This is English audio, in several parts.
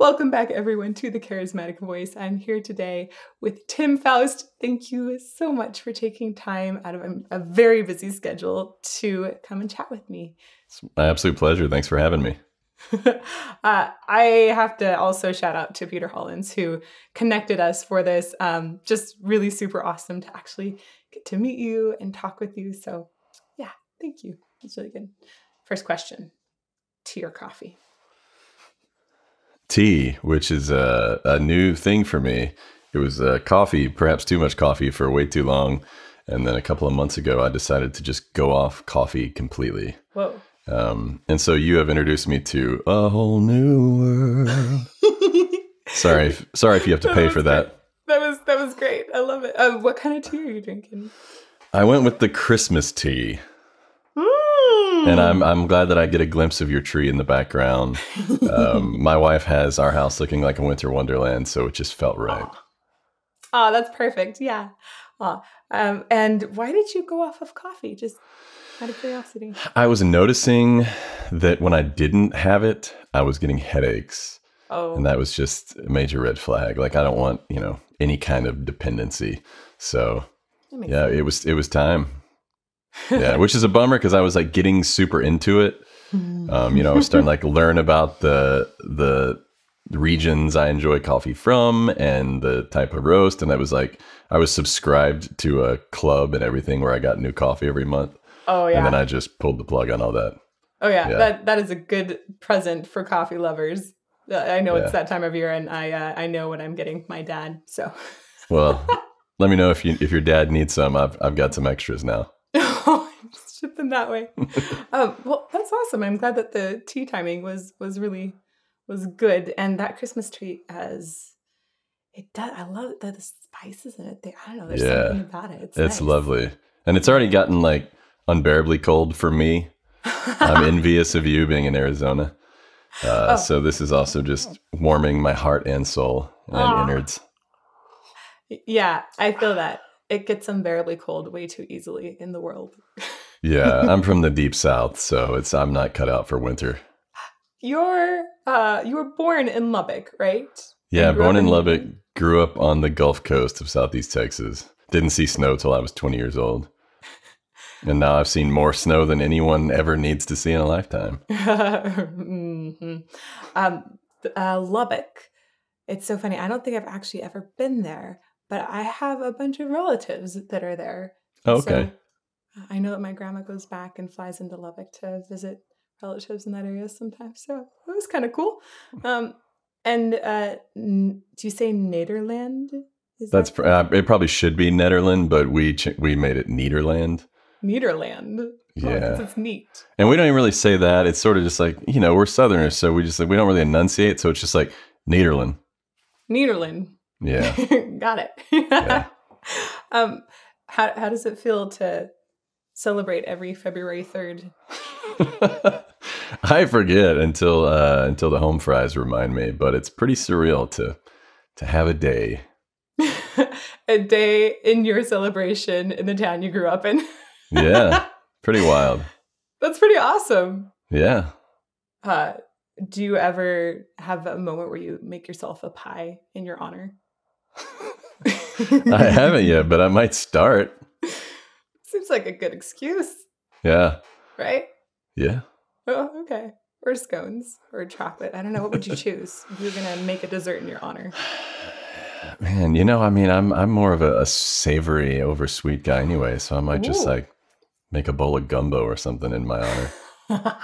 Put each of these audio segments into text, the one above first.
Welcome back, everyone, to the Charismatic Voice. I'm here today with Tim Foust. Thank you so much for taking time out of a, very busy schedule to come and chat with me. It's my absolute pleasure. Thanks for having me. uh, I have to also shout out to Peter Hollins, who connected us for this. Um, just really super awesome to actually get to meet you and talk with you. So, yeah, thank you. It's really good. First question tea or coffee? Tea, which is a, a new thing for me. It was uh, coffee, perhaps too much coffee for way too long. And then a couple of months ago, I decided to just go off coffee completely. Whoa. Um, and so you have introduced me to a whole new world. sorry, if, sorry if you have to pay for that. Great. That was that was great. I love it. Um, what kind of tea are you drinking? I went with the Christmas tea. And I'm I'm glad that I get a glimpse of your tree in the background. Um, my wife has our house looking like a winter wonderland, so it just felt right. Oh, that's perfect. Yeah. Oh, um, and why did you go off of coffee? Just out of curiosity. I was noticing that when I didn't have it, I was getting headaches. Oh. And that was just a major red flag. Like I don't want, you know, any kind of dependency. So yeah, sense. it was it was time yeah, which is a bummer because I was like getting super into it. Um, you know, I was starting to like learn about the the regions I enjoy coffee from and the type of roast, and I was like, I was subscribed to a club and everything where I got new coffee every month. Oh yeah, and then I just pulled the plug on all that. Oh yeah, yeah. that that is a good present for coffee lovers. Uh, I know yeah. it's that time of year, and I uh, I know what I'm getting my dad. So, well, let me know if you if your dad needs some. I've I've got some extras now. Just ship them that way. um, well, that's awesome. I'm glad that the tea timing was was really was good, and that Christmas tree has it does. I love the, the spices in it. They, I don't know. There's yeah, something about it. It's, it's nice. lovely, and it's already gotten like unbearably cold for me. I'm envious of you being in Arizona. Uh, oh. So this is also just warming my heart and soul and oh. innards. Yeah, I feel that it gets unbearably cold way too easily in the world. yeah, I'm from the deep south, so it's I'm not cut out for winter. You're uh you were born in Lubbock, right? Yeah, born in Lubbock, grew up on the Gulf Coast of Southeast Texas. Didn't see snow till I was 20 years old. And now I've seen more snow than anyone ever needs to see in a lifetime. mm-hmm. um, uh, Lubbock. It's so funny. I don't think I've actually ever been there, but I have a bunch of relatives that are there. Oh, okay. So I know that my grandma goes back and flies into Lubbock to visit relatives in that area sometimes. So it was kind of cool. Um, and uh, n- do you say Nederland? Is That's that uh, it. Probably should be Nederland, but we ch- we made it Nederland. Nederland. Yeah, oh, it's neat. And we don't even really say that. It's sort of just like you know we're Southerners, so we just like, we don't really enunciate. So it's just like Nederland. Nederland. Yeah. Got it. yeah. Um, how, how does it feel to celebrate every February 3rd? I forget until uh, until the home fries remind me, but it's pretty surreal to to have a day. a day in your celebration in the town you grew up in. yeah. Pretty wild. That's pretty awesome. Yeah. Uh, do you ever have a moment where you make yourself a pie in your honor? I haven't yet, but I might start. Seems like a good excuse. Yeah. Right? Yeah. Oh, okay. Or scones or chocolate. I don't know. What would you choose You're going to make a dessert in your honor? Man, you know, I mean, I'm I'm more of a, a savory over sweet guy anyway, so I might Ooh. just like make a bowl of gumbo or something in my honor.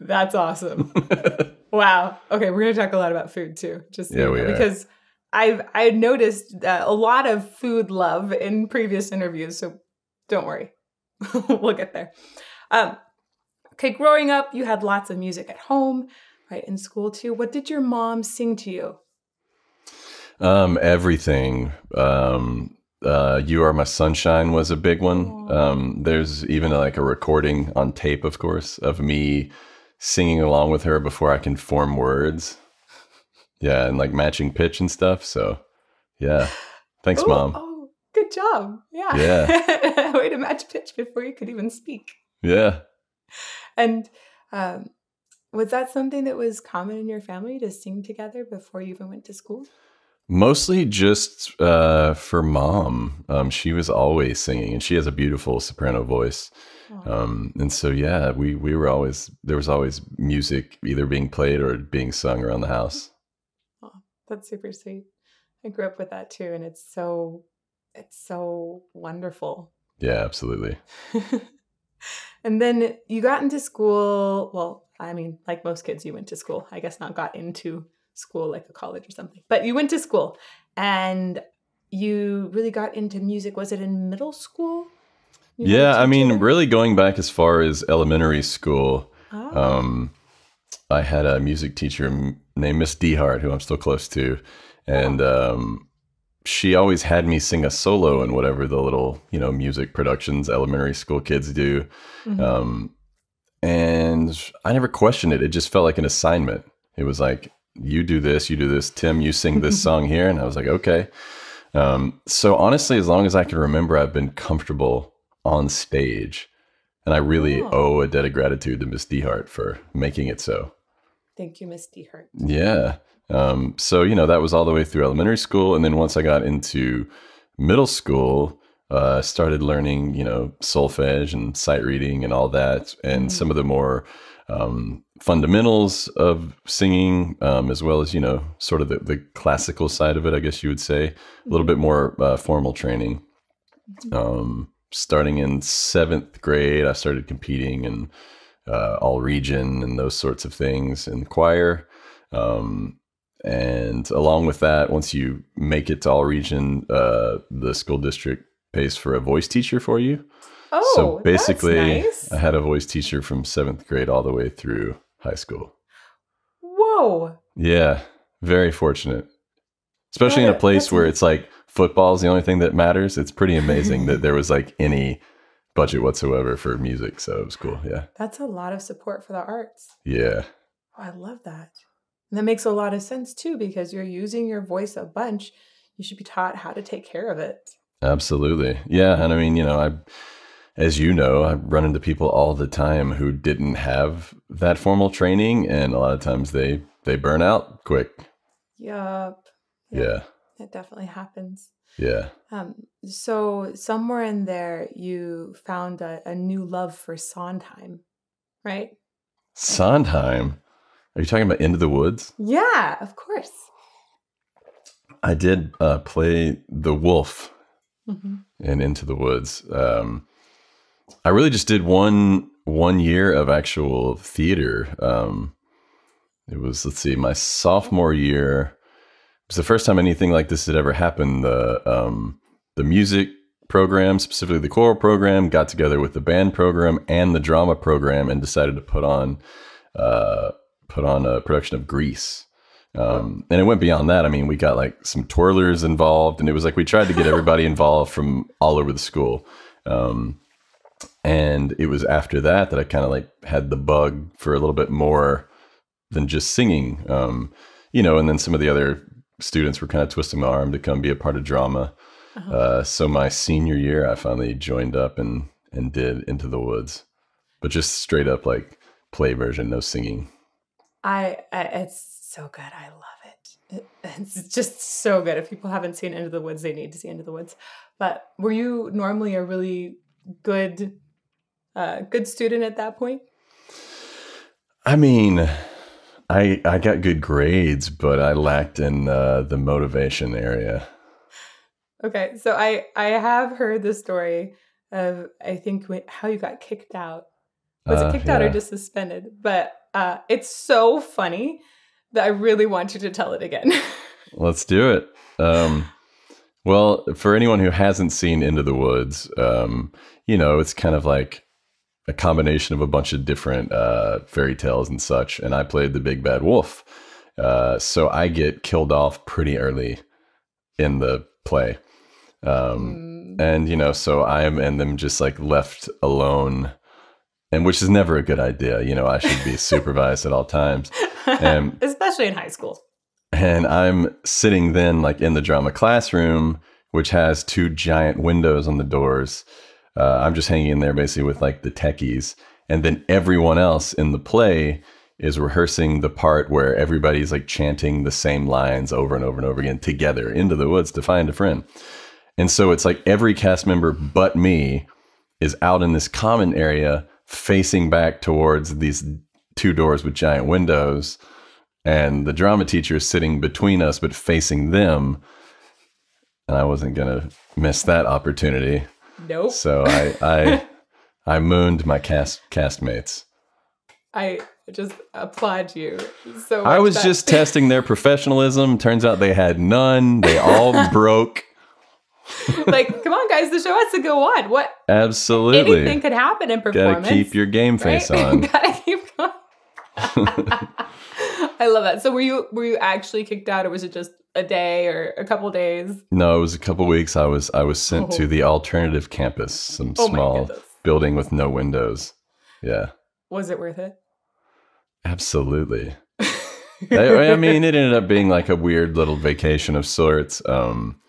That's awesome. wow. Okay, we're gonna talk a lot about food too. Just yeah, we because are. I've I noticed uh, a lot of food love in previous interviews, so don't worry, we'll get there. Um, okay, growing up, you had lots of music at home, right? In school too. What did your mom sing to you? Um, everything. Um, uh, "You Are My Sunshine" was a big one. Um, there's even like a recording on tape, of course, of me singing along with her before I can form words. Yeah, and like matching pitch and stuff. So, yeah. Thanks, Ooh, mom. Oh, good job. Yeah. Yeah. Way to match pitch before you could even speak. Yeah. And um, was that something that was common in your family to sing together before you even went to school? Mostly just uh, for mom. Um, she was always singing, and she has a beautiful soprano voice. Um, and so, yeah, we we were always there was always music either being played or being sung around the house. That's super sweet. I grew up with that too, and it's so it's so wonderful. Yeah, absolutely. and then you got into school. Well, I mean, like most kids, you went to school. I guess not got into school like a college or something, but you went to school and you really got into music. Was it in middle school? You yeah, I mean, really going back as far as elementary school. Oh. Um, I had a music teacher named Miss Dehart, who I'm still close to, and um, she always had me sing a solo in whatever the little you know music productions elementary school kids do. Mm-hmm. Um, and I never questioned it. It just felt like an assignment. It was like, you do this, you do this. Tim, you sing this song here. And I was like, okay. Um, so honestly, as long as I can remember, I've been comfortable on stage. And I really oh. owe a debt of gratitude to Miss Dehart for making it so. Thank you, Miss Dehart. Yeah. Um, so, you know, that was all the way through elementary school. And then once I got into middle school, uh, started learning, you know, solfege and sight reading and all that, and mm-hmm. some of the more um, fundamentals of singing, um, as well as you know, sort of the, the, classical side of it. I guess you would say a little bit more uh, formal training. Mm-hmm. Um, starting in seventh grade, I started competing in uh, all region and those sorts of things in choir. Um, and along with that, once you make it to all region, uh, the school district pays for a voice teacher for you. Oh, so basically, nice. I had a voice teacher from seventh grade all the way through high school. Whoa. Yeah, very fortunate. Especially in a place where it's like football is the only thing that matters. It's pretty amazing that there was like any budget whatsoever for music. So it was cool. Yeah. That's a lot of support for the arts. Yeah. Oh, I love that. And that makes a lot of sense too, because you're using your voice a bunch. You should be taught how to take care of it. Absolutely. Yeah. And I mean, you know, I, as you know, I run into people all the time who didn't have that formal training. And a lot of times they, they burn out quick. Yup. Yeah. It definitely happens. Yeah. Um, so somewhere in there, you found a, a new love for Sondheim, right? Sondheim? Are you talking about Into the Woods? Yeah, of course. I did uh, play the wolf mm-hmm. and Into the Woods. Um, I really just did one one year of actual theater. Um, it was let's see, my sophomore year. Was the first time anything like this had ever happened. The um, the music program, specifically the choral program, got together with the band program and the drama program and decided to put on uh, put on a production of Grease. Um, and it went beyond that. I mean, we got like some twirlers involved, and it was like we tried to get everybody involved from all over the school. Um, and it was after that that I kind of like had the bug for a little bit more than just singing, um, you know. And then some of the other students were kind of twisting my arm to come be a part of drama. Uh-huh. Uh, so my senior year, I finally joined up and and did Into the Woods, but just straight up like play version, no singing. I, I it's so good. I love it. it. It's just so good. If people haven't seen Into the Woods, they need to see Into the Woods. But were you normally a really good, uh, good student at that point? I mean, I I got good grades, but I lacked in uh, the motivation area. Okay, so I I have heard the story of I think how you got kicked out. Was uh, it kicked yeah. out or just suspended? But uh, it's so funny that I really want you to tell it again. Let's do it. Um, well, for anyone who hasn't seen Into the Woods, um, you know, it's kind of like a combination of a bunch of different uh, fairy tales and such. And I played the big bad wolf. Uh, so I get killed off pretty early in the play. Um, mm. And, you know, so I'm and them just like left alone and which is never a good idea. You know, I should be supervised at all times, and, especially in high school. And I'm sitting then like in the drama classroom, which has two giant windows on the doors. Uh, I'm just hanging in there basically with like the techies, and then everyone else in the play is rehearsing the part where everybody's like chanting the same lines over and over and over again together into the woods to find a friend. And so it's like every cast member but me is out in this common area facing back towards these two doors with giant windows. And the drama teacher is sitting between us but facing them. And I wasn't going to miss that opportunity. Nope. So I I I mooned my cast castmates. I just applaud you so I was that- just testing their professionalism. Turns out they had none. They all broke. like, come on, guys, the show has to go on. What? Absolutely. Anything could happen in performance. Gotta keep your game face right? on. Gotta keep going. I love that. So were you were you actually kicked out or was it just a day or a couple days? No, it was a couple weeks. I was I was sent oh. to the alternative campus, some oh small building with no windows. Yeah. Was it worth it? Absolutely. I, I, mean, it ended up being like a weird little vacation of sorts. Um,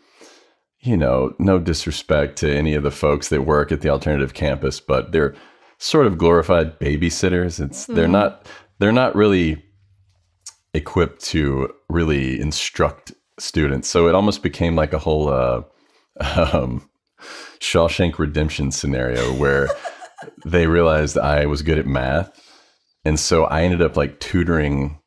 you know, no disrespect to any of the folks that work at the alternative campus, but they're sort of glorified babysitters. It's mm-hmm. they're not they're not really equipped to really instruct students. So it almost became like a whole uh, um, Shawshank Redemption scenario where they realized I was good at math, and so I ended up like tutoring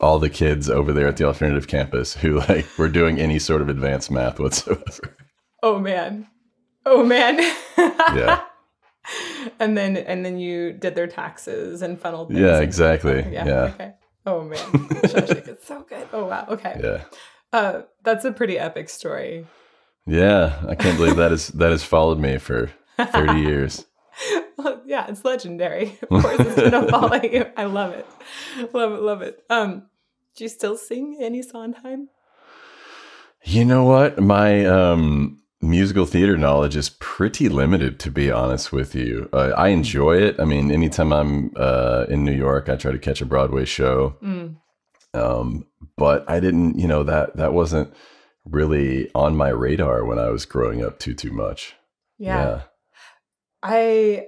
all the kids over there at the alternative campus who like were doing any sort of advanced math whatsoever. Oh man. Oh man. yeah. And then and then you did their taxes and funneled Yeah, exactly. Yeah. yeah. Okay. Oh man. it's so good. Oh wow. Okay. Yeah. Uh that's a pretty epic story. Yeah. I can't believe that is that has followed me for 30 years. well, yeah, it's legendary. Of course, it's gonna follow you. I love it, love it, love it. Um, do you still sing any Sondheim? You know what, my um musical theater knowledge is pretty limited, to be honest with you. Uh, I enjoy it. I mean, anytime I'm uh, in New York, I try to catch a Broadway show. Mm. Um, but I didn't, you know, that that wasn't really on my radar when I was growing up too too much. Yeah. yeah. I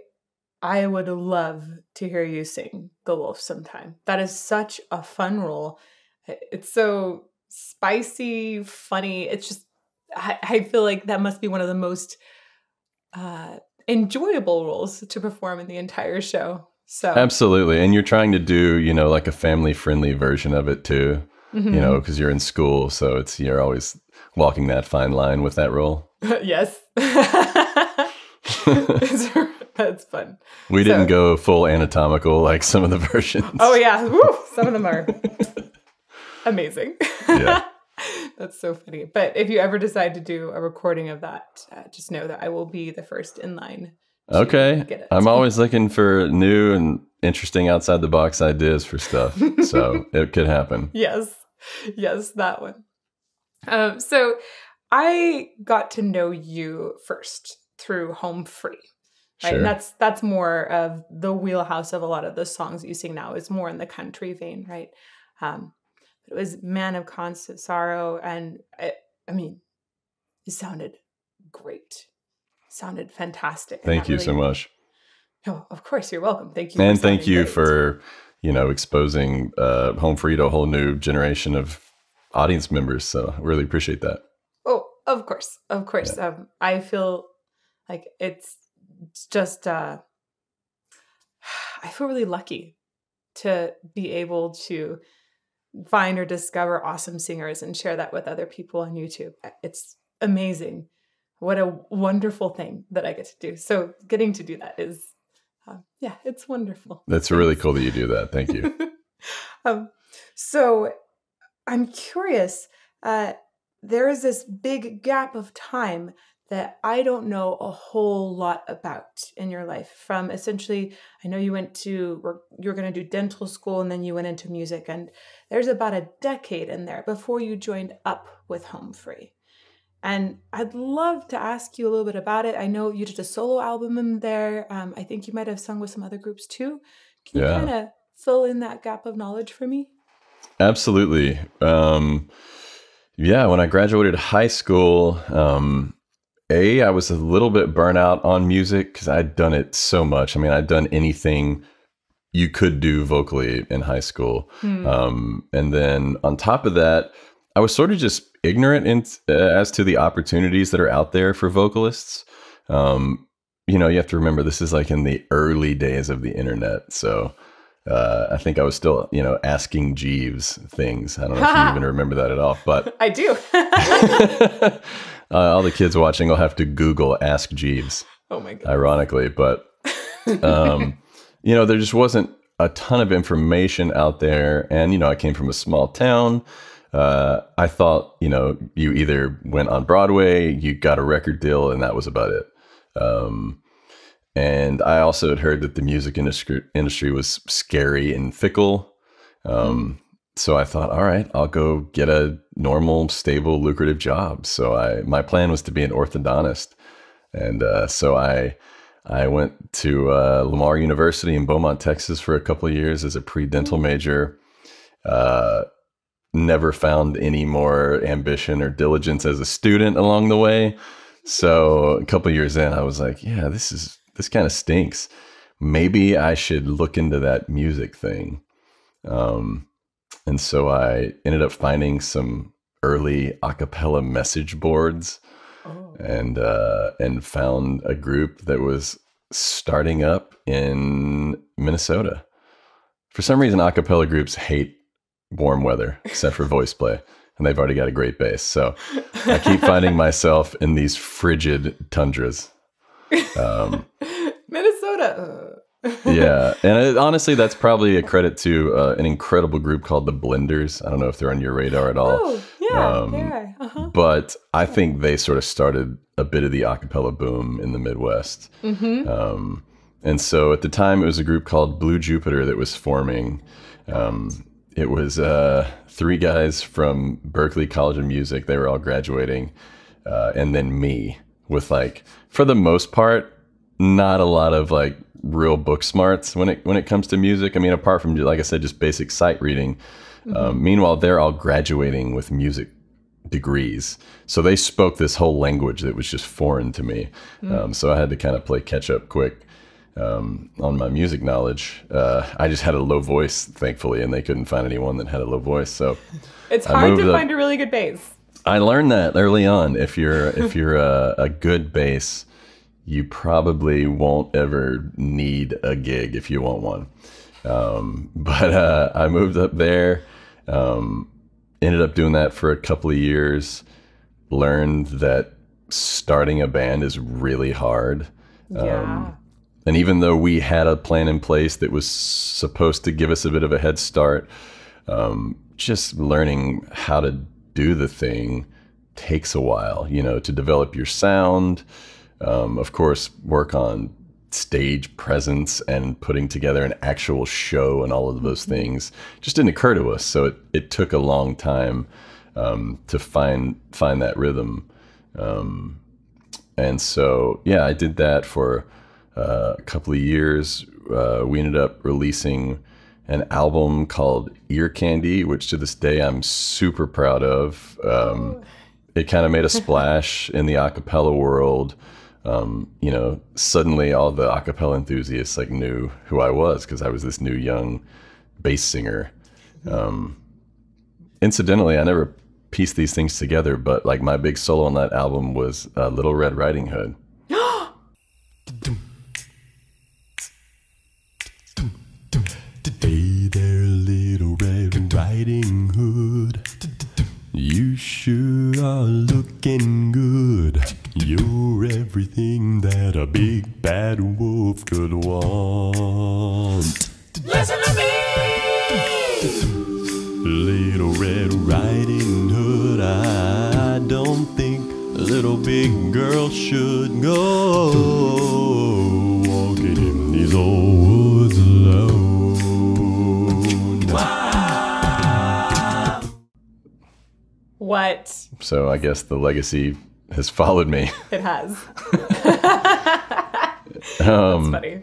I would love to hear you sing The Wolf sometime. That is such a fun role. It's so spicy, funny. It's just I, I feel like that must be one of the most uh, enjoyable roles to perform in the entire show. So absolutely, and you're trying to do you know like a family friendly version of it too. Mm-hmm. You know, because you're in school, so it's you're always walking that fine line with that role. yes. That's fun. We so, didn't go full anatomical like some of the versions. Oh yeah, Woo! some of them are amazing. Yeah. That's so funny. But if you ever decide to do a recording of that, uh, just know that I will be the first in line. Okay. I'm always looking for new and interesting outside the box ideas for stuff. So it could happen. Yes. Yes, that one. Um, so I got to know you first through Home Free. Right. Sure. And that's that's more of the wheelhouse of a lot of the songs that you sing now is more in the country vein, right? Um, it was Man of Constant Sorrow, and I, I mean, it sounded great, it sounded fantastic. Thank you really, so much. Oh, of course, you're welcome. Thank you, and thank you great. for you know exposing uh, Home Free to a whole new generation of audience members. So I really appreciate that. Oh, of course, of course. Yeah. Um, I feel like it's just uh I feel really lucky to be able to find or discover awesome singers and share that with other people on YouTube. It's amazing. What a wonderful thing that I get to do. So getting to do that is, uh, yeah, it's wonderful. That's really cool that you do that. Thank you. um, so I'm curious. Uh, there is this big gap of time that I don't know a whole lot about in your life. From essentially, I know you went to, you're going to do dental school and then you went into music, and there's about a decade in there before you joined up with Home Free. And I'd love to ask you a little bit about it. I know you did a solo album in there. Um, I think you might have sung with some other groups too. Can yeah. you kind of fill in that gap of knowledge for me? Absolutely. Um, yeah, when I graduated high school, um, a, I was a little bit burnt out on music because I'd done it so much. I mean, I'd done anything you could do vocally in high school. Hmm. Um, and then on top of that, I was sort of just ignorant in, uh, as to the opportunities that are out there for vocalists. Um, you know, you have to remember this is like in the early days of the internet. So uh, I think I was still, you know, asking Jeeves things. I don't know if you even remember that at all, but I do. uh, all the kids watching will have to Google "Ask Jeeves." Oh my god! Ironically, but um, you know, there just wasn't a ton of information out there, and you know, I came from a small town. Uh, I thought, you know, you either went on Broadway, you got a record deal, and that was about it. Um, and I also had heard that the music industry industry was scary and fickle. Um, so I thought, all right, I'll go get a normal, stable, lucrative job. So I my plan was to be an orthodontist, and uh, so I I went to uh, Lamar University in Beaumont, Texas, for a couple of years as a pre-dental major. Uh, never found any more ambition or diligence as a student along the way. So a couple years in, I was like, yeah, this is this kind of stinks. Maybe I should look into that music thing. Um, and so I ended up finding some early acapella message boards oh. and uh, and found a group that was starting up in Minnesota. For some reason, acapella groups hate warm weather, except for VoicePlay, and they've already got a great bass. So I keep finding myself in these frigid tundras. Um, Minnesota. Yeah, and it, honestly, that's probably a credit to uh, an incredible group called the Blenders. I don't know if they're on your radar at all. Oh, yeah, um, they are. Uh-huh. But I think they sort of started a bit of the acapella boom in the Midwest. Mm-hmm. Um, and so at the time, it was a group called Blue Jupiter that was forming. Um, it was uh, three guys from Berklee College of Music. They were all graduating, uh, and then me with like, for the most part, not a lot of like real book smarts when it when it comes to music. I mean, apart from like I said, just basic sight reading. Mm-hmm. Um, meanwhile, they're all graduating with music degrees, so they spoke this whole language that was just foreign to me. Mm-hmm. Um, so I had to kind of play catch up quick um, on my music knowledge. Uh, I just had a low voice, thankfully, and they couldn't find anyone that had a low voice. So it's hard to up. find a really good bass. I learned that early on. If you're if you're a, a good bass, you probably won't ever need a gig if you want one. Um, but uh, I moved up there, um, ended up doing that for a couple of years, learned that starting a band is really hard. Yeah. Um, and even though we had a plan in place that was supposed to give us a bit of a head start, um, just learning how to do the thing takes a while, you know, to develop your sound, um, of course, work on stage presence and putting together an actual show and all of those mm-hmm. things just didn't occur to us. So it, it took a long time um, to find find that rhythm. Um, and so yeah, I did that for uh, a couple of years. Uh, we ended up releasing an album called Ear Candy, which to this day I'm super proud of. Um, oh. it kind of made a splash in the acapella world um, you know, suddenly all the acapella enthusiasts like knew who I was because I was this new young bass singer. Um, incidentally, I never pieced these things together, but like my big solo on that album was uh, Little Red Riding Hood. hey there, Little Red Riding Hood. You sure are looking good. You're everything that a big bad wolf could want. Listen to me! Little Red Riding Hood, I don't think a little big girl should go walking in these old woods alone. Wow. What? So I guess the legacy has followed me. It has. um, That's funny.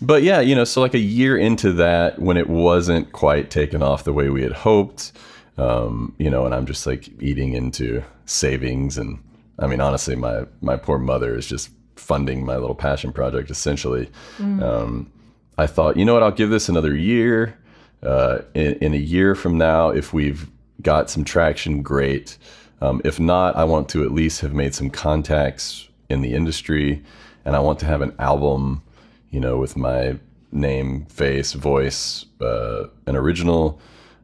But yeah, you know, so like a year into that, when it wasn't quite taken off the way we had hoped, um, you know, and I'm just like eating into savings, and I mean, honestly, my my poor mother is just funding my little passion project essentially. Mm. Um, I thought, you know what, I'll give this another year. Uh, in, in, a year from now, if we've got some traction, great. Um, if not, I want to at least have made some contacts in the industry, and I want to have an album, you know, with my name, face, voice, uh, an original.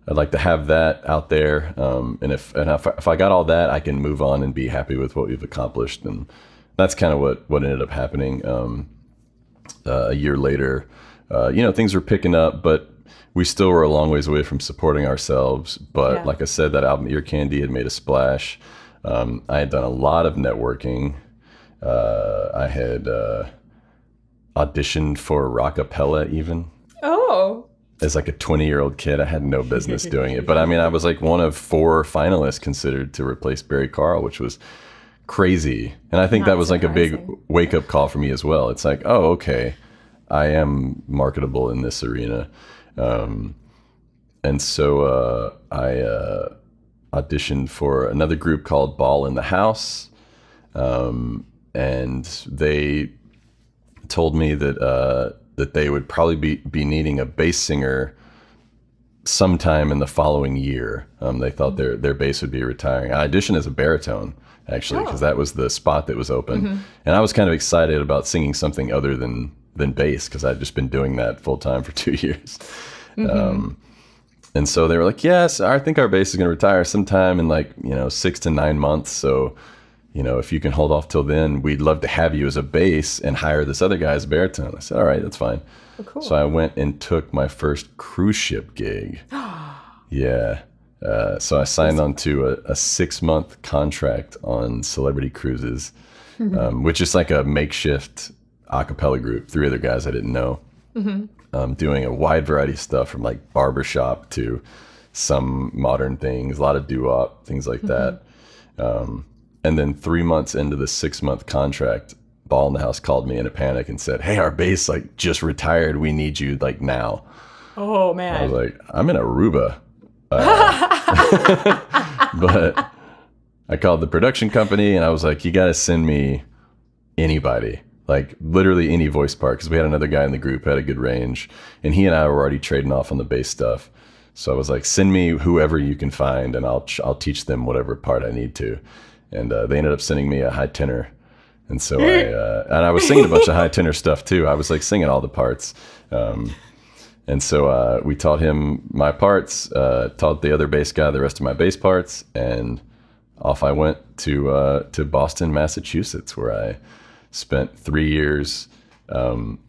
I'd like to have that out there, um, and if and if, if I got all that, I can move on and be happy with what we've accomplished, and that's kind of what what ended up happening. Um, uh, a year later, uh, you know, things were picking up, but we still were a long ways away from supporting ourselves. But yeah. like I said, that album Ear Candy had made a splash. Um, I had done a lot of networking. Uh, I had uh, auditioned for rockapella even. Oh. As like a 20 year old kid, I had no business doing it. But I mean, I was like one of four finalists considered to replace Barry Carl, which was crazy. And I think Not that was surprising. like a big wake up call for me as well. It's like, oh, okay, I am marketable in this arena. Um, and so uh, I uh, auditioned for another group called Ball in the House. Um, and they told me that uh, that they would probably be, be needing a bass singer sometime in the following year. Um, they thought their their bass would be retiring. I auditioned as a baritone actually because oh. that was the spot that was open, mm-hmm. and I was kind of excited about singing something other than than bass because I'd just been doing that full time for two years. Mm-hmm. Um, and so they were like, "Yes, I think our bass is going to retire sometime in like you know six to nine months. So, you know, if you can hold off till then, we'd love to have you as a bass and hire this other guy as baritone." I said, "All right, that's fine." Oh, cool. So I went and took my first cruise ship gig. yeah. Uh, so I signed on to a, a six month contract on Celebrity Cruises, mm-hmm. um, which is like a makeshift a cappella group, three other guys I didn't know, mm-hmm. um, doing a wide variety of stuff from like barbershop to some modern things, a lot of doo wop, things like mm-hmm. that. Um, and then three months into the six month contract, Ball in the House called me in a panic and said, Hey, our bass like just retired. We need you like now. Oh man. I was like, I'm in Aruba. Uh, but I called the production company and I was like, you got to send me anybody like literally any voice part because we had another guy in the group had a good range and he and I were already trading off on the bass stuff. So I was like, send me whoever you can find and I'll I'll teach them whatever part I need to. And uh, they ended up sending me a high tenor. And so I uh, and I was singing a bunch of high tenor stuff too. I was like singing all the parts. Um, and so uh, we taught him my parts, uh, taught the other bass guy the rest of my bass parts, and off I went to uh, to Boston, Massachusetts, where I spent three years um,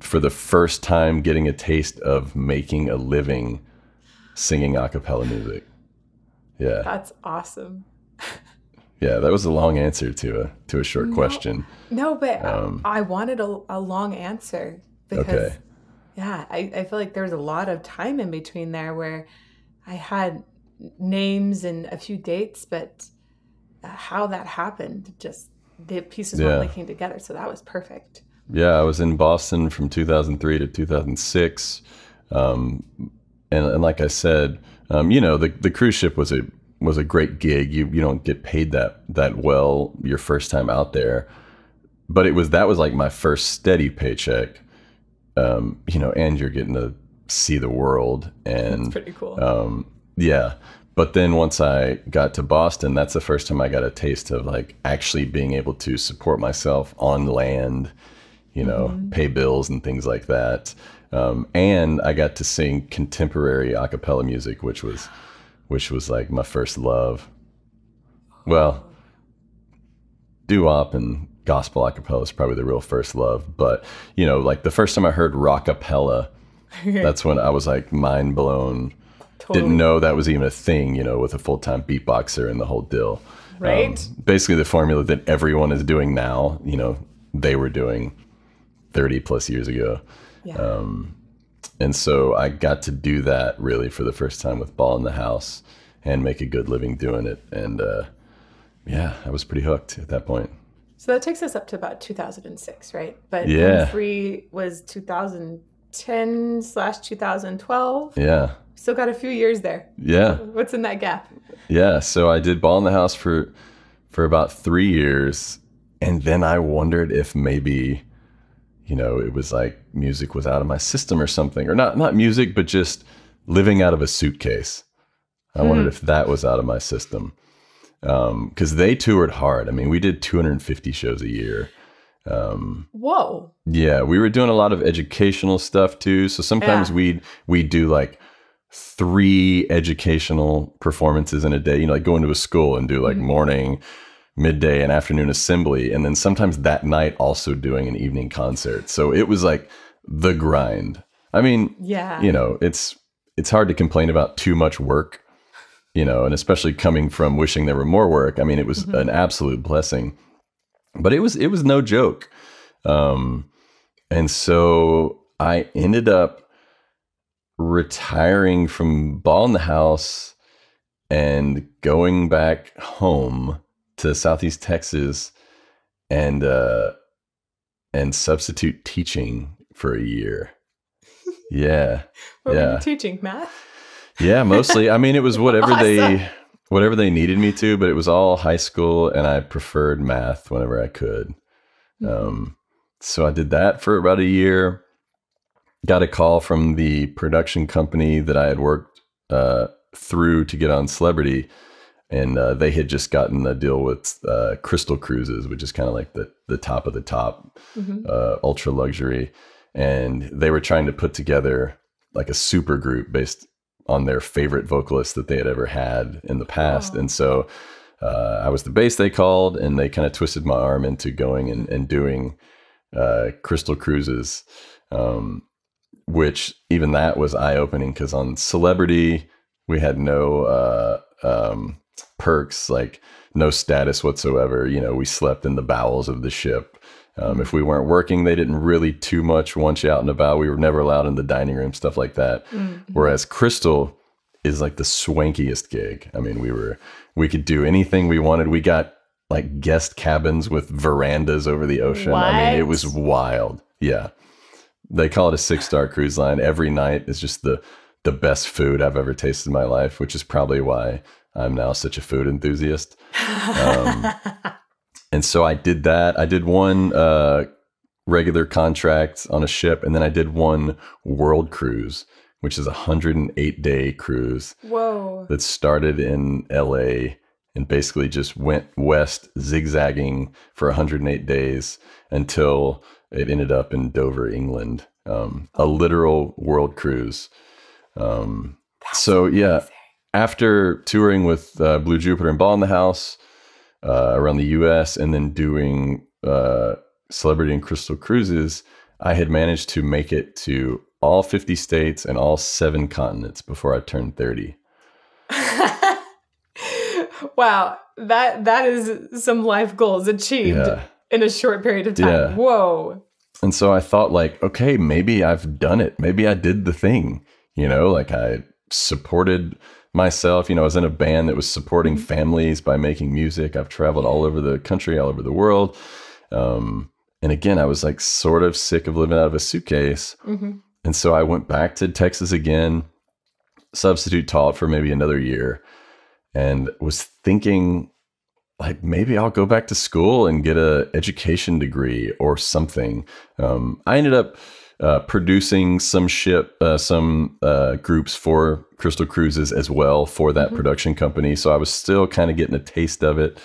for the first time getting a taste of making a living singing a cappella music. Yeah. That's awesome. yeah, that was a long answer to a to a short no, question. No, but um, I wanted a, a long answer because okay. yeah, I, I feel like there was a lot of time in between there where I had names and a few dates, but how that happened just the pieces yeah. weren't linking together. So that was perfect. Yeah, I was in Boston from 2003 to 2006, um, and, and, like I said, um, you know, the the cruise ship was a was a great gig. You you don't get paid that that well your first time out there, but it was that was like my first steady paycheck. Um, you know, and you're getting to see the world, and That's pretty cool. Um, yeah, but then once I got to Boston, that's the first time I got a taste of like actually being able to support myself on land, you know, mm-hmm. pay bills and things like that. Um, and I got to sing contemporary a cappella music, which was, which was like my first love. Well, doo wop and gospel a cappella is probably the real first love. But, you know, like the first time I heard rock rockapella, that's when I was like mind blown Totally. Didn't know that was even a thing, you know, with a full time beatboxer and the whole deal. Right. Um, basically, the formula that everyone is doing now, you know, they were doing 30 plus years ago. Yeah. Um, and so I got to do that really for the first time with Ball in the House and make a good living doing it. And uh, yeah, I was pretty hooked at that point. So that takes us up to about 2006, right? But yeah, Free was 2010 slash 2012. Yeah. Still got a few years there. Yeah. What's in that gap? Yeah. So I did Ball in the House for for about three years, and then I wondered if maybe, you know, it was like music was out of my system or something, or not not music, but just living out of a suitcase. I wondered hmm. if that was out of my system because um, they toured hard. I mean, we did 250 shows a year. Um, Whoa! Yeah, we were doing a lot of educational stuff too. So sometimes yeah. we'd we do like three educational performances in a day. You know, like go into a school and do like mm-hmm. morning, midday, and afternoon assembly, and then sometimes that night also doing an evening concert. So it was like the grind. I mean, yeah, you know, it's it's hard to complain about too much work, you know, and especially coming from wishing there were more work. I mean, it was mm-hmm. an absolute blessing, but it was it was no joke. Um, and so I ended up retiring from Ball in the House and going back home to Southeast Texas and uh, and substitute teaching for a year. Yeah. what yeah. were you teaching? Math? Yeah, mostly. I mean, it was whatever awesome. they whatever they needed me to, but it was all high school, and I preferred math whenever I could. Mm-hmm. Um, so I did that for about a year. Got a call from the production company that I had worked uh, through to get on Celebrity, and uh, they had just gotten a deal with uh, Crystal Cruises, which is kind of like the the top of the top, mm-hmm. Uh, ultra luxury and they were trying to put together like a super group based on their favorite vocalist that they had ever had in the past. Oh. And so uh, I was the bass they called, and they kind of twisted my arm into going and, and doing uh, Crystal Cruises, um, which even that was eye opening because on Celebrity, we had no uh, um, perks, like no status whatsoever. You know, we slept in the bowels of the ship. Um, if we weren't working, they didn't really too much want you out and about. We were never allowed in the dining room, stuff like that. Mm-hmm. Whereas Crystal is like the swankiest gig. I mean, we were we could do anything we wanted. We got like guest cabins with verandas over the ocean. What? I mean, it was wild. Yeah. They call it a six star cruise line. Every night is just the the best food I've ever tasted in my life, which is probably why I'm now such a food enthusiast. Um, and so I did that. I did one uh, regular contract on a ship, and then I did one world cruise, which is a 108 day cruise. Whoa! That started in L.A. and basically just went west, zigzagging for 108 days until it ended up in Dover, England. Um, a literal world cruise. Um, so yeah, after touring with uh, Blue Jupiter and Ball in the House uh, around the U.S. and then doing uh, celebrity and crystal cruises, I had managed to make it to all 50 states and all seven continents before I turned 30. wow, that that is some life goals achieved yeah. In a short period of time. Yeah. Whoa. And so I thought like, okay, maybe I've done it. Maybe I did the thing. You know, like I supported myself. You know, I was in a band that was supporting mm-hmm. families by making music. I've traveled all over the country, all over the world. Um, and again, I was like sort of sick of living out of a suitcase. Mm-hmm. And so I went back to Texas again, substitute taught for maybe another year, and was thinking like maybe I'll go back to school and get a education degree or something. Um, I ended up uh, producing some ship, uh, some uh, groups for Crystal Cruises as well for that mm-hmm. production company. So I was still kind of getting a taste of it.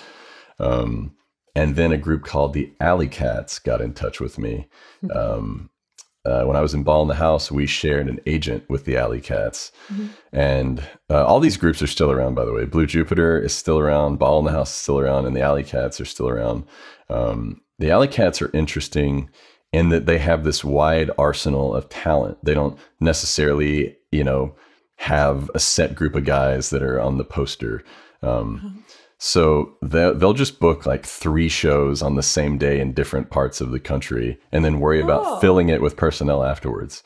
Um, and then a group called the Alley Cats got in touch with me. Mm-hmm. Um, uh, when I was in Ball in the House, we shared an agent with the Alley Cats. Mm-hmm. And uh, all these groups are still around, by the way. Blue Jupiter is still around, Ball in the House is still around, and the Alley Cats are still around. Um, the Alley Cats are interesting in that they have this wide arsenal of talent. They don't necessarily, you know, have a set group of guys that are on the poster. Um, uh-huh. So they'll, they'll just book like three shows on the same day in different parts of the country and then worry about oh. filling it with personnel afterwards.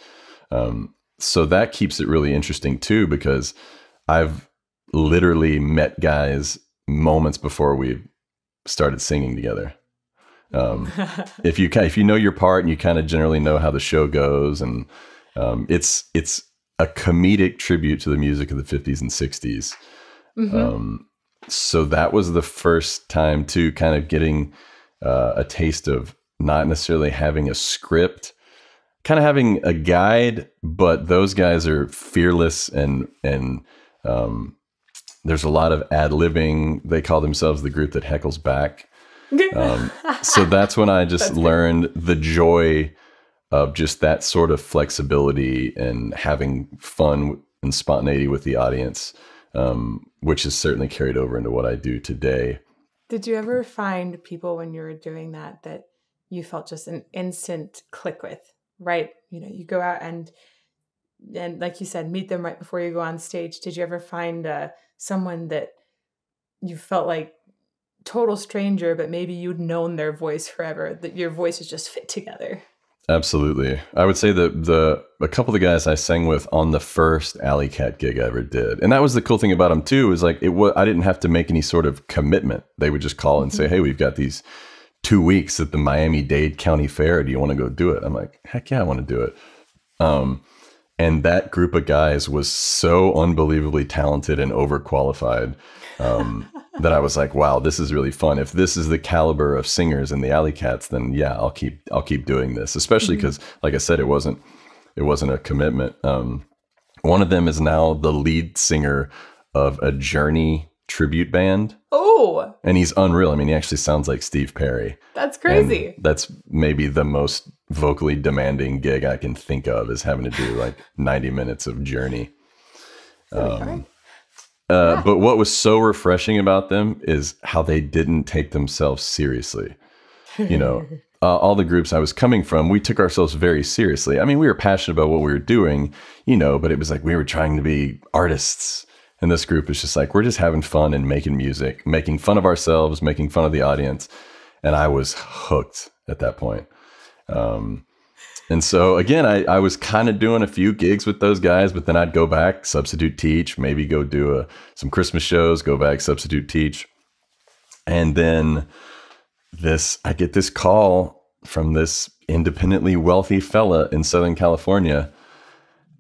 Um, so that keeps it really interesting too, because I've literally met guys moments before we started singing together. Um, if you if you know your part and you kind of generally know how the show goes, and um, it's it's a comedic tribute to the music of the 50s and 60s. Mm-hmm. Um, so that was the first time too kind of getting uh, a taste of not necessarily having a script, kind of having a guide, but those guys are fearless and and um, there's a lot of ad libbing. They call themselves the group that heckles back. Um, so that's when I just learned the joy of just that sort of flexibility and having fun and spontaneity with the audience, um, which is certainly carried over into what I do today. Did you ever find people when you were doing that that you felt just an instant click with? Right, you know, you go out and and like you said, meet them right before you go on stage. Did you ever find uh, someone that you felt like total stranger, but maybe you'd known their voice forever? That your voices just fit together. Absolutely. I would say that the a couple of the guys I sang with on the first Alley Cat gig I ever did, and that was the cool thing about them too, is like it was I didn't have to make any sort of commitment. They would just call and say, mm-hmm. "Hey, we've got these two weeks at the Miami Dade County Fair. Do you want to go do it?" I'm like, "Heck yeah, I want to do it." Um, and that group of guys was so unbelievably talented and overqualified. Um, that I was like, wow, this is really fun. If this is the caliber of singers in the Alley Cats, then yeah, I'll keep I'll keep doing this. Especially because, mm-hmm. like I said, it wasn't it wasn't a commitment. Um, one of them is now the lead singer of a Journey tribute band. Oh, and he's unreal. I mean, he actually sounds like Steve Perry. That's crazy. And that's maybe the most vocally demanding gig I can think of is having to do like 90 minutes of Journey. Um, uh, yeah. But what was so refreshing about them is how they didn't take themselves seriously. You know, uh, all the groups I was coming from, we took ourselves very seriously. I mean, we were passionate about what we were doing, you know, but it was like we were trying to be artists. And this group is just like, we're just having fun and making music, making fun of ourselves, making fun of the audience. And I was hooked at that point. Um, and so again, I, I was kind of doing a few gigs with those guys, but then I'd go back, substitute teach, maybe go do a, some Christmas shows, go back, substitute teach. And then this, I get this call from this independently wealthy fella in Southern California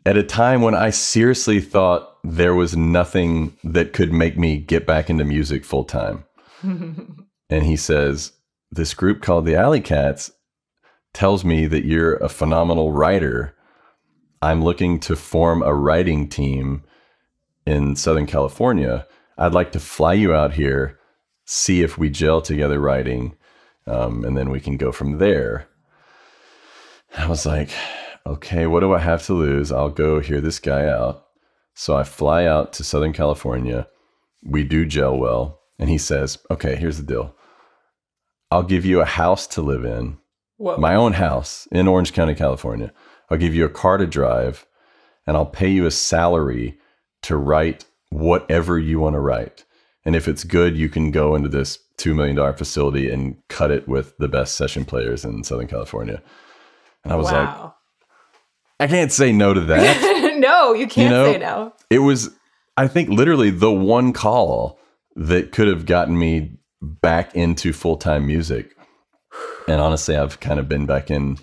at a time when I seriously thought there was nothing that could make me get back into music full time. and he says, This group called the Alley Cats tells me that you're a phenomenal writer. I'm looking to form a writing team in Southern California. I'd like to fly you out here, see if we gel together writing, um, and then we can go from there. I was like, okay, what do I have to lose? I'll go hear this guy out. So I fly out to Southern California. We do gel well. And he says, okay, here's the deal I'll give you a house to live in Whoa. my own house in Orange County, California. I'll give you a car to drive and I'll pay you a salary to write whatever you want to write. And if it's good, you can go into this $2 million facility and cut it with the best session players in Southern California. And I was wow. like, I can't say no to that. no, you can't you know, say no. It was, I think, literally the one call that could have gotten me back into full time music and honestly, I've kind of been back in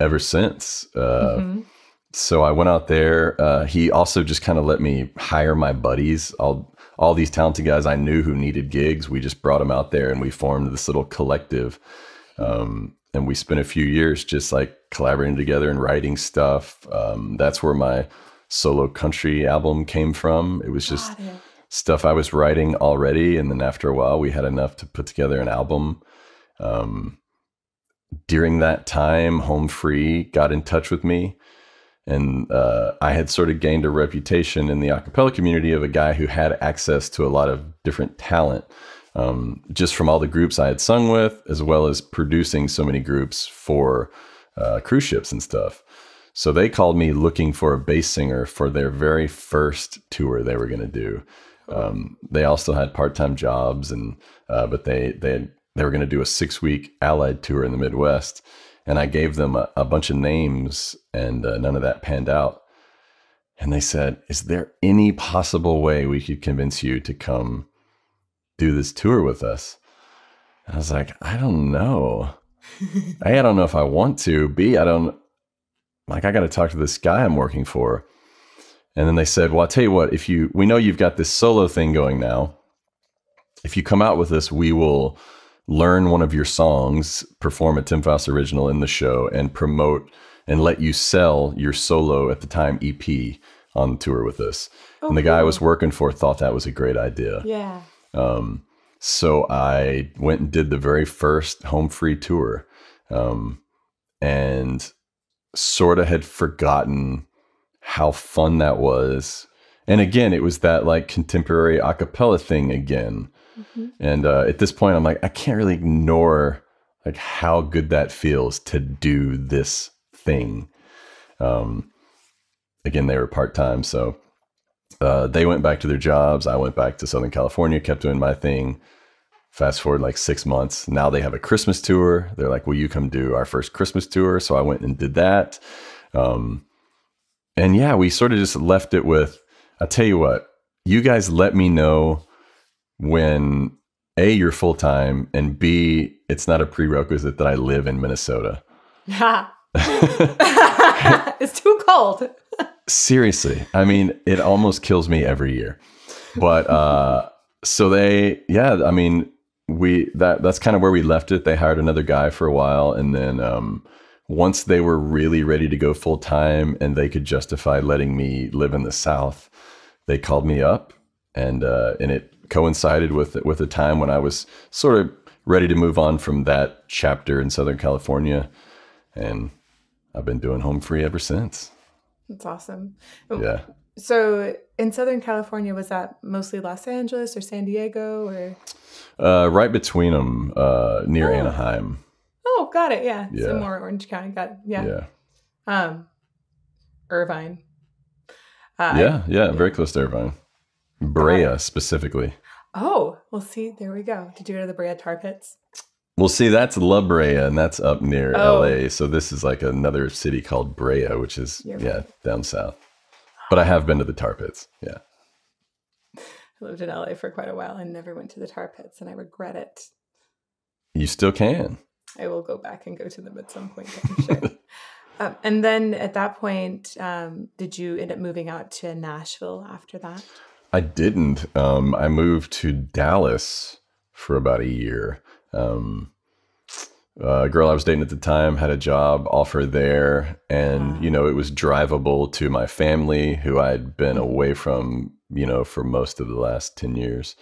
ever since. Uh, mm-hmm. So I went out there. Uh, he also just kind of let me hire my buddies. All all these talented guys I knew who needed gigs. We just brought them out there, and we formed this little collective. Um, and we spent a few years just like collaborating together and writing stuff. Um, that's where my solo country album came from. It was just stuff I was writing already, and then after a while, we had enough to put together an album. Um, during that time, Home Free got in touch with me. And uh, I had sort of gained a reputation in the acapella community of a guy who had access to a lot of different talent, um, just from all the groups I had sung with, as well as producing so many groups for uh, cruise ships and stuff. So they called me looking for a bass singer for their very first tour they were going to do. Um, they also had part time jobs, and uh, but they they had they were going to do a six week allied tour in the Midwest. And I gave them a, a bunch of names, and uh, none of that panned out. And they said, Is there any possible way we could convince you to come do this tour with us? And I was like, I don't know. a, I don't know if I want to. B, I don't, like, I got to talk to this guy I'm working for. And then they said, Well, I'll tell you what, if you, we know you've got this solo thing going now. If you come out with this, we will learn one of your songs, perform a Tim Foust original in the show, and promote and let you sell your solo at the time EP on the tour with us. Oh, and the guy I was working for thought that was a great idea. Yeah. Um, so I went and did the very first home free tour, um, and sort of had forgotten how fun that was. And again, it was that like contemporary acapella thing again. Mm-hmm. And uh, at this point, I'm like, I can't really ignore like how good that feels to do this thing. Um, again, they were part time, so uh, they went back to their jobs. I went back to Southern California, kept doing my thing. Fast forward like six months. Now they have a Christmas tour. They're like, "Will you come do our first Christmas tour?" So I went and did that. Um, and yeah, we sort of just left it with, "I tell you what, you guys let me know when a you're full time and b it's not a prerequisite that I live in Minnesota." it's too cold. Seriously. I mean, it almost kills me every year. But uh so they yeah, I mean, we that that's kind of where we left it. They hired another guy for a while and then um once they were really ready to go full time and they could justify letting me live in the south, they called me up and uh and it coincided with with a time when I was sort of ready to move on from that chapter in Southern California and I've been doing home free ever since. That's awesome. Yeah. So in Southern California, was that mostly Los Angeles or San Diego or? Uh, right between them, uh, near oh. Anaheim. Oh, got it. Yeah. yeah. So more Orange County. Got it. Yeah. Yeah. Um, Irvine. Uh, yeah, yeah, very close to Irvine. Brea specifically. Oh, well, see, there we go. Did you go to the Brea Tar Pits? Well, see, that's La Brea, and that's up near oh. LA. So this is like another city called Brea, which is You're yeah right. down south. But I have been to the tar pits. Yeah. I lived in LA for quite a while and never went to the tar pits, and I regret it. You still can. I will go back and go to them at some point. Sure. um, and then at that point, um, did you end up moving out to Nashville after that? I didn't. Um, I moved to Dallas for about a year. Um, a girl I was dating at the time had a job offer there, and you know it was drivable to my family, who I'd been away from, you know, for most of the last ten years.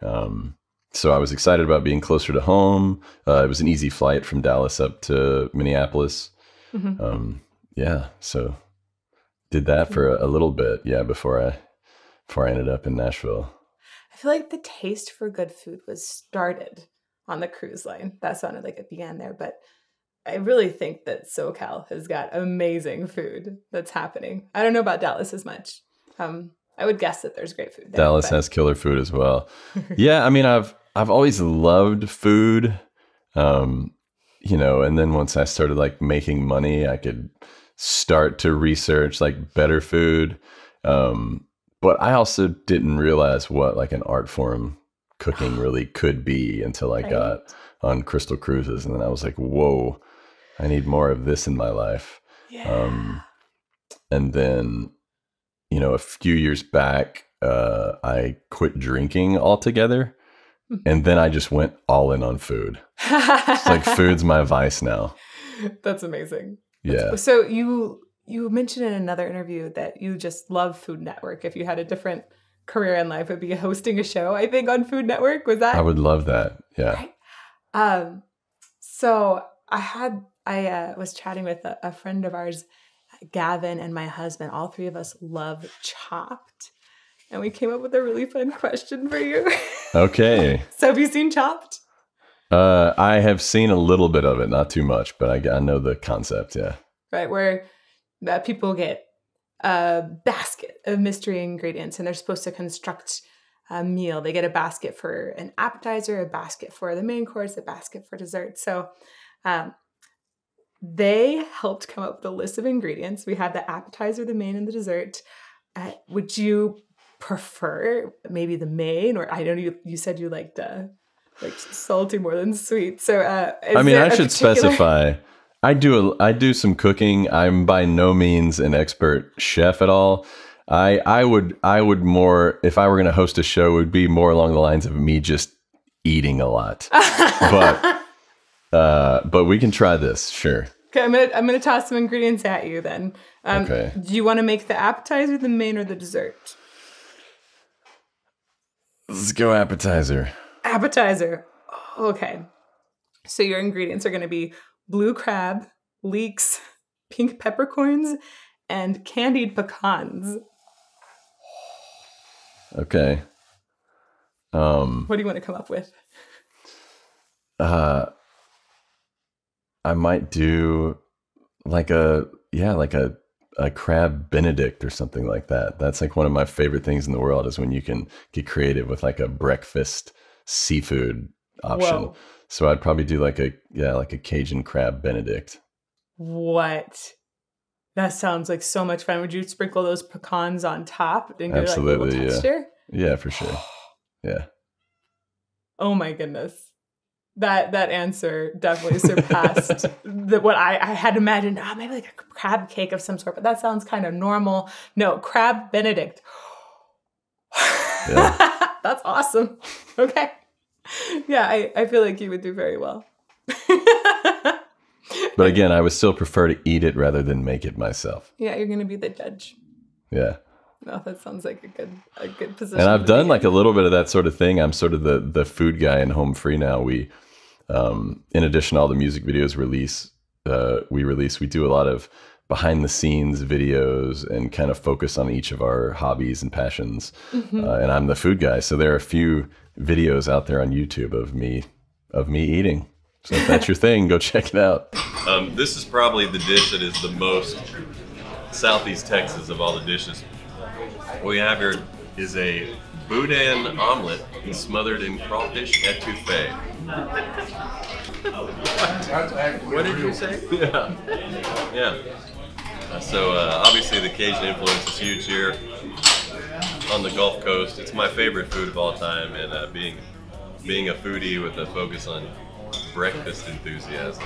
Um, so I was excited about being closer to home. Uh, it was an easy flight from Dallas up to Minneapolis. Mm-hmm. Um, yeah, so did that for a, a little bit, yeah, before I before I ended up in Nashville. I feel like the taste for good food was started on the cruise line. That sounded like it began there, but I really think that SoCal has got amazing food that's happening. I don't know about Dallas as much. Um, I would guess that there's great food. There, Dallas but. has killer food as well. yeah, I mean, I've I've always loved food, um, you know. And then once I started like making money, I could start to research like better food. Um, but I also didn't realize what like an art form cooking really could be until I right. got on Crystal Cruises, and then I was like, "Whoa, I need more of this in my life." Yeah. Um, and then, you know, a few years back, uh, I quit drinking altogether, hmm. and then I just went all in on food. it's like food's my vice now. That's amazing. Yeah. so you you mentioned in another interview that you just love Food Network. If you had a different career in life would be hosting a show, I think, on Food Network. Was that? I would love that. Yeah. Right? Um, so I had, I uh, was chatting with a, a friend of ours, Gavin, and my husband. All three of us love Chopped. And we came up with a really fun question for you. Okay. so have you seen Chopped? Uh, I have seen a little bit of it, not too much, but I, I know the concept. Yeah. Right, where people get a basket of mystery ingredients and they're supposed to construct a meal. They get a basket for an appetizer, a basket for the main course, a basket for dessert. So um, they helped come up with a list of ingredients. We had the appetizer, the main, and the dessert. Uh, would you prefer maybe the main, or I know you you said you liked uh, like salty more than sweet. So uh, I mean, I should particular... specify I do a, I do some cooking. I'm by no means an expert chef at all. I I would I would more if I were going to host a show it would be more along the lines of me just eating a lot. but uh, but we can try this, sure. Okay, I'm gonna I'm gonna toss some ingredients at you then. Um, Okay. Do you want to make the appetizer, the main, or the dessert? Let's go appetizer. Appetizer. Okay. So your ingredients are going to be blue crab, leeks, pink peppercorns, and candied pecans. Okay. Um What do you want to come up with? uh I might do like a yeah, like a a crab benedict or something like that. That's like one of my favorite things in the world is when you can get creative with like a breakfast seafood option. Whoa. So I'd probably do like a yeah, like a Cajun crab benedict. What? That sounds like so much fun. Would you sprinkle those pecans on top and get like a Absolutely, yeah. texture? Yeah, for sure. Yeah. Oh my goodness. That that answer definitely surpassed the, what I, I had imagined. Oh, maybe like a crab cake of some sort, but that sounds kind of normal. No, crab Benedict. That's awesome. Okay. Yeah, I, I feel like you would do very well. But again, I would still prefer to eat it rather than make it myself. yeah, you're gonna be the judge. Yeah. No, that sounds like a good a good position. and I've done in. like a little bit of that sort of thing. I'm sort of the the food guy in Home Free now. We, um, in addition to all the music videos release, uh, we release we do a lot of behind the scenes videos and kind of focus on each of our hobbies and passions. Mm-hmm. Uh, and I'm the food guy, so there are a few videos out there on YouTube of me of me eating. So if that's your thing, go check it out. Um, this is probably the dish that is the most Southeast Texas of all the dishes. What we have here is a boudin omelet smothered in crawfish etouffee. What did you say? Yeah. Yeah. Uh, so uh, obviously the Cajun influence is huge here on the Gulf Coast. It's my favorite food of all time, and uh, being being a foodie with a focus on breakfast enthusiasm,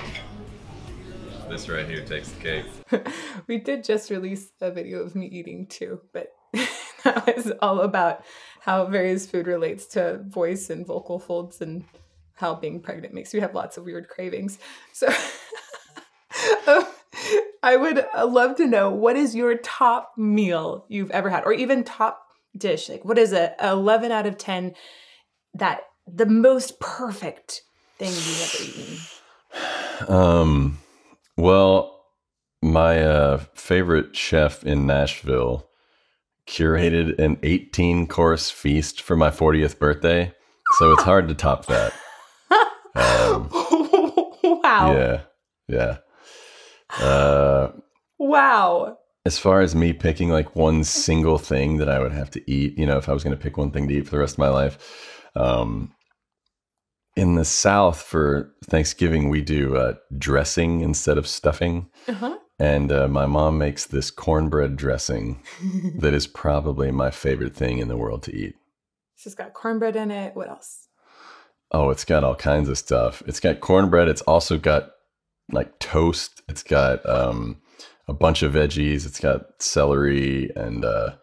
this right here takes the cake. we did just release a video of me eating too, but that was all about how various food relates to voice and vocal folds and how being pregnant makes you have lots of weird cravings. So um, I would love to know what is your top meal you've ever had, or even top dish? Like, what is a 11 out of 10 that the most perfect thing you've ever eaten? Um, well, my uh, favorite chef in Nashville curated an 18 course feast for my 40th birthday, so it's hard to top that. Um, wow. yeah, yeah. Uh, Wow. As far as me picking like one single thing that I would have to eat, you know, if I was going to pick one thing to eat for the rest of my life, um, in the South for Thanksgiving we do uh, dressing instead of stuffing. Uh-huh. And uh, my mom makes this cornbread dressing that is probably my favorite thing in the world to eat. It's just got cornbread in it. What else? Oh, it's got all kinds of stuff. It's got cornbread. It's also got like toast. It's got um, a bunch of veggies. It's got celery. And, uh,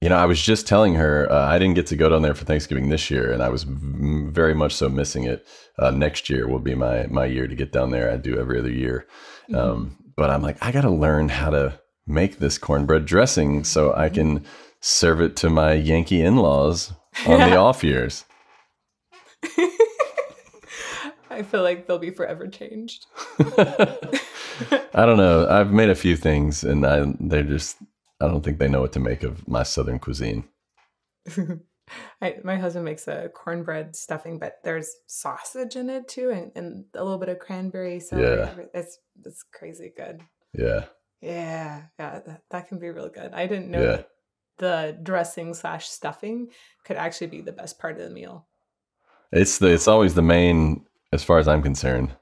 you know, I was just telling her uh, I didn't get to go down there for Thanksgiving this year, and I was very much so missing it. Uh, next year will be my, my year to get down there. I do every other year. Um, but I'm like, I got to learn how to make this cornbread dressing so I can serve it to my Yankee in laws on the off years. I feel like they'll be forever changed. I don't know. I've made a few things, and I they're just I don't think they know what to make of my southern cuisine. I, my husband makes a cornbread stuffing, but there's sausage in it too, and, and a little bit of cranberry. So Yeah. it's it's crazy good. Yeah, Yeah, yeah, that, that can be real good. I didn't know Yeah. the dressing slash stuffing could actually be the best part of the meal. it's the it's always the main as far as I'm concerned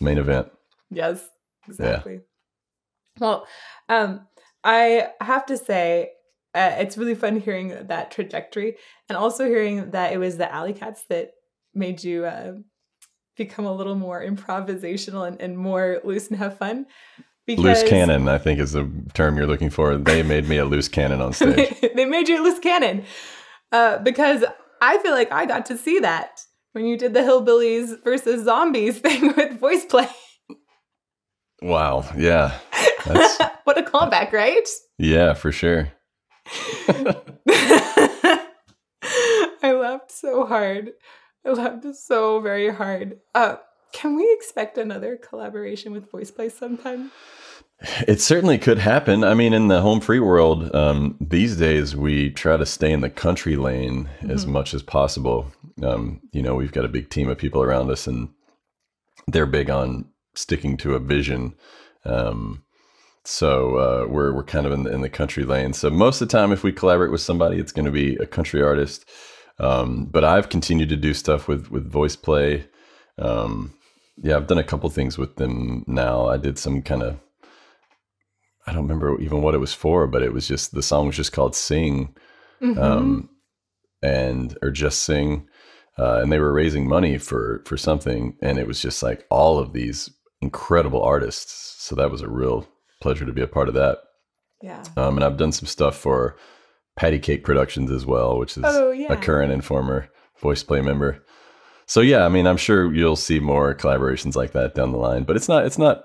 main event. Yes, exactly. Well, um, I have to say, uh, it's really fun hearing that trajectory and also hearing that it was the Alley Cats that made you uh, become a little more improvisational and, and more loose and have fun. Because Loose cannon, I think, is the term you're looking for. They made me a loose cannon on stage. they made you a loose cannon uh, because I feel like I got to see that when you did the hillbillies versus zombies thing with VoicePlay. Wow. Yeah. what a callback, right? Yeah, for sure. I laughed so hard. I laughed so very hard. Uh, can we expect another collaboration with VoicePlay sometime? It certainly could happen. I mean, in the home free world, um, these days we try to stay in the country lane mm-hmm. as much as possible. Um, you know, we've got a big team of people around us, and they're big on sticking to a vision. Um, so uh, we're we're kind of in the, in the country lane. So most of the time, if we collaborate with somebody, it's going to be a country artist. Um, but I've continued to do stuff with with VoicePlay. Um, yeah, I've done a couple things with them now. I did some kind of I don't remember even what it was for, but it was just the song was just called "Sing," mm-hmm. um, and or just sing, uh, and they were raising money for for something, and it was just like all of these incredible artists. So that was a real pleasure to be a part of that. Yeah. Um, and I've done some stuff for Patty Cake Productions as well, which is oh, yeah. a current and former VoicePlay member. So yeah, I mean, I'm sure you'll see more collaborations like that down the line, but it's not it's not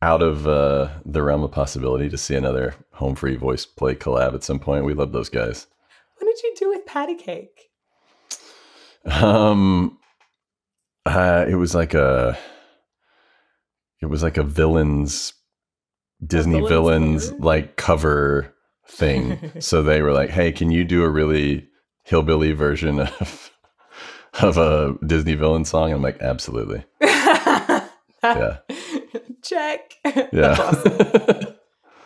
out of uh, the realm of possibility to see another home free VoicePlay collab at some point. We love those guys. What did you do with Patty Cake? Um, uh, it was like a, it was like a villains, Disney villains, villains like cover thing. so they were like, "Hey, can you do a really hillbilly version of of a Disney villain song?" And I'm like, "Absolutely." yeah. Check. Yeah. awesome.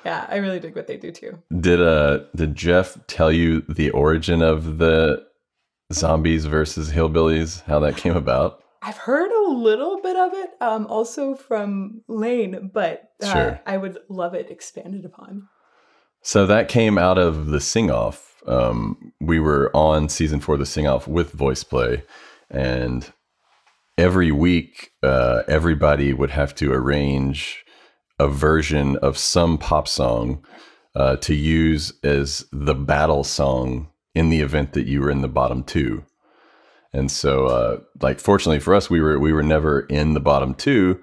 yeah, I really dig what they do too. Did uh did Jeff tell you the origin of the zombies versus hillbillies, how that came about? I've heard a little bit of it, um, also from Lane, but uh, sure. I would love it expanded upon. So that came out of the sing off. Um, we were on season four, the sing off with voice play, and every week, uh, everybody would have to arrange a version of some pop song uh, to use as the battle song in the event that you were in the bottom two. And so, uh, like, fortunately for us, we were we were never in the bottom two,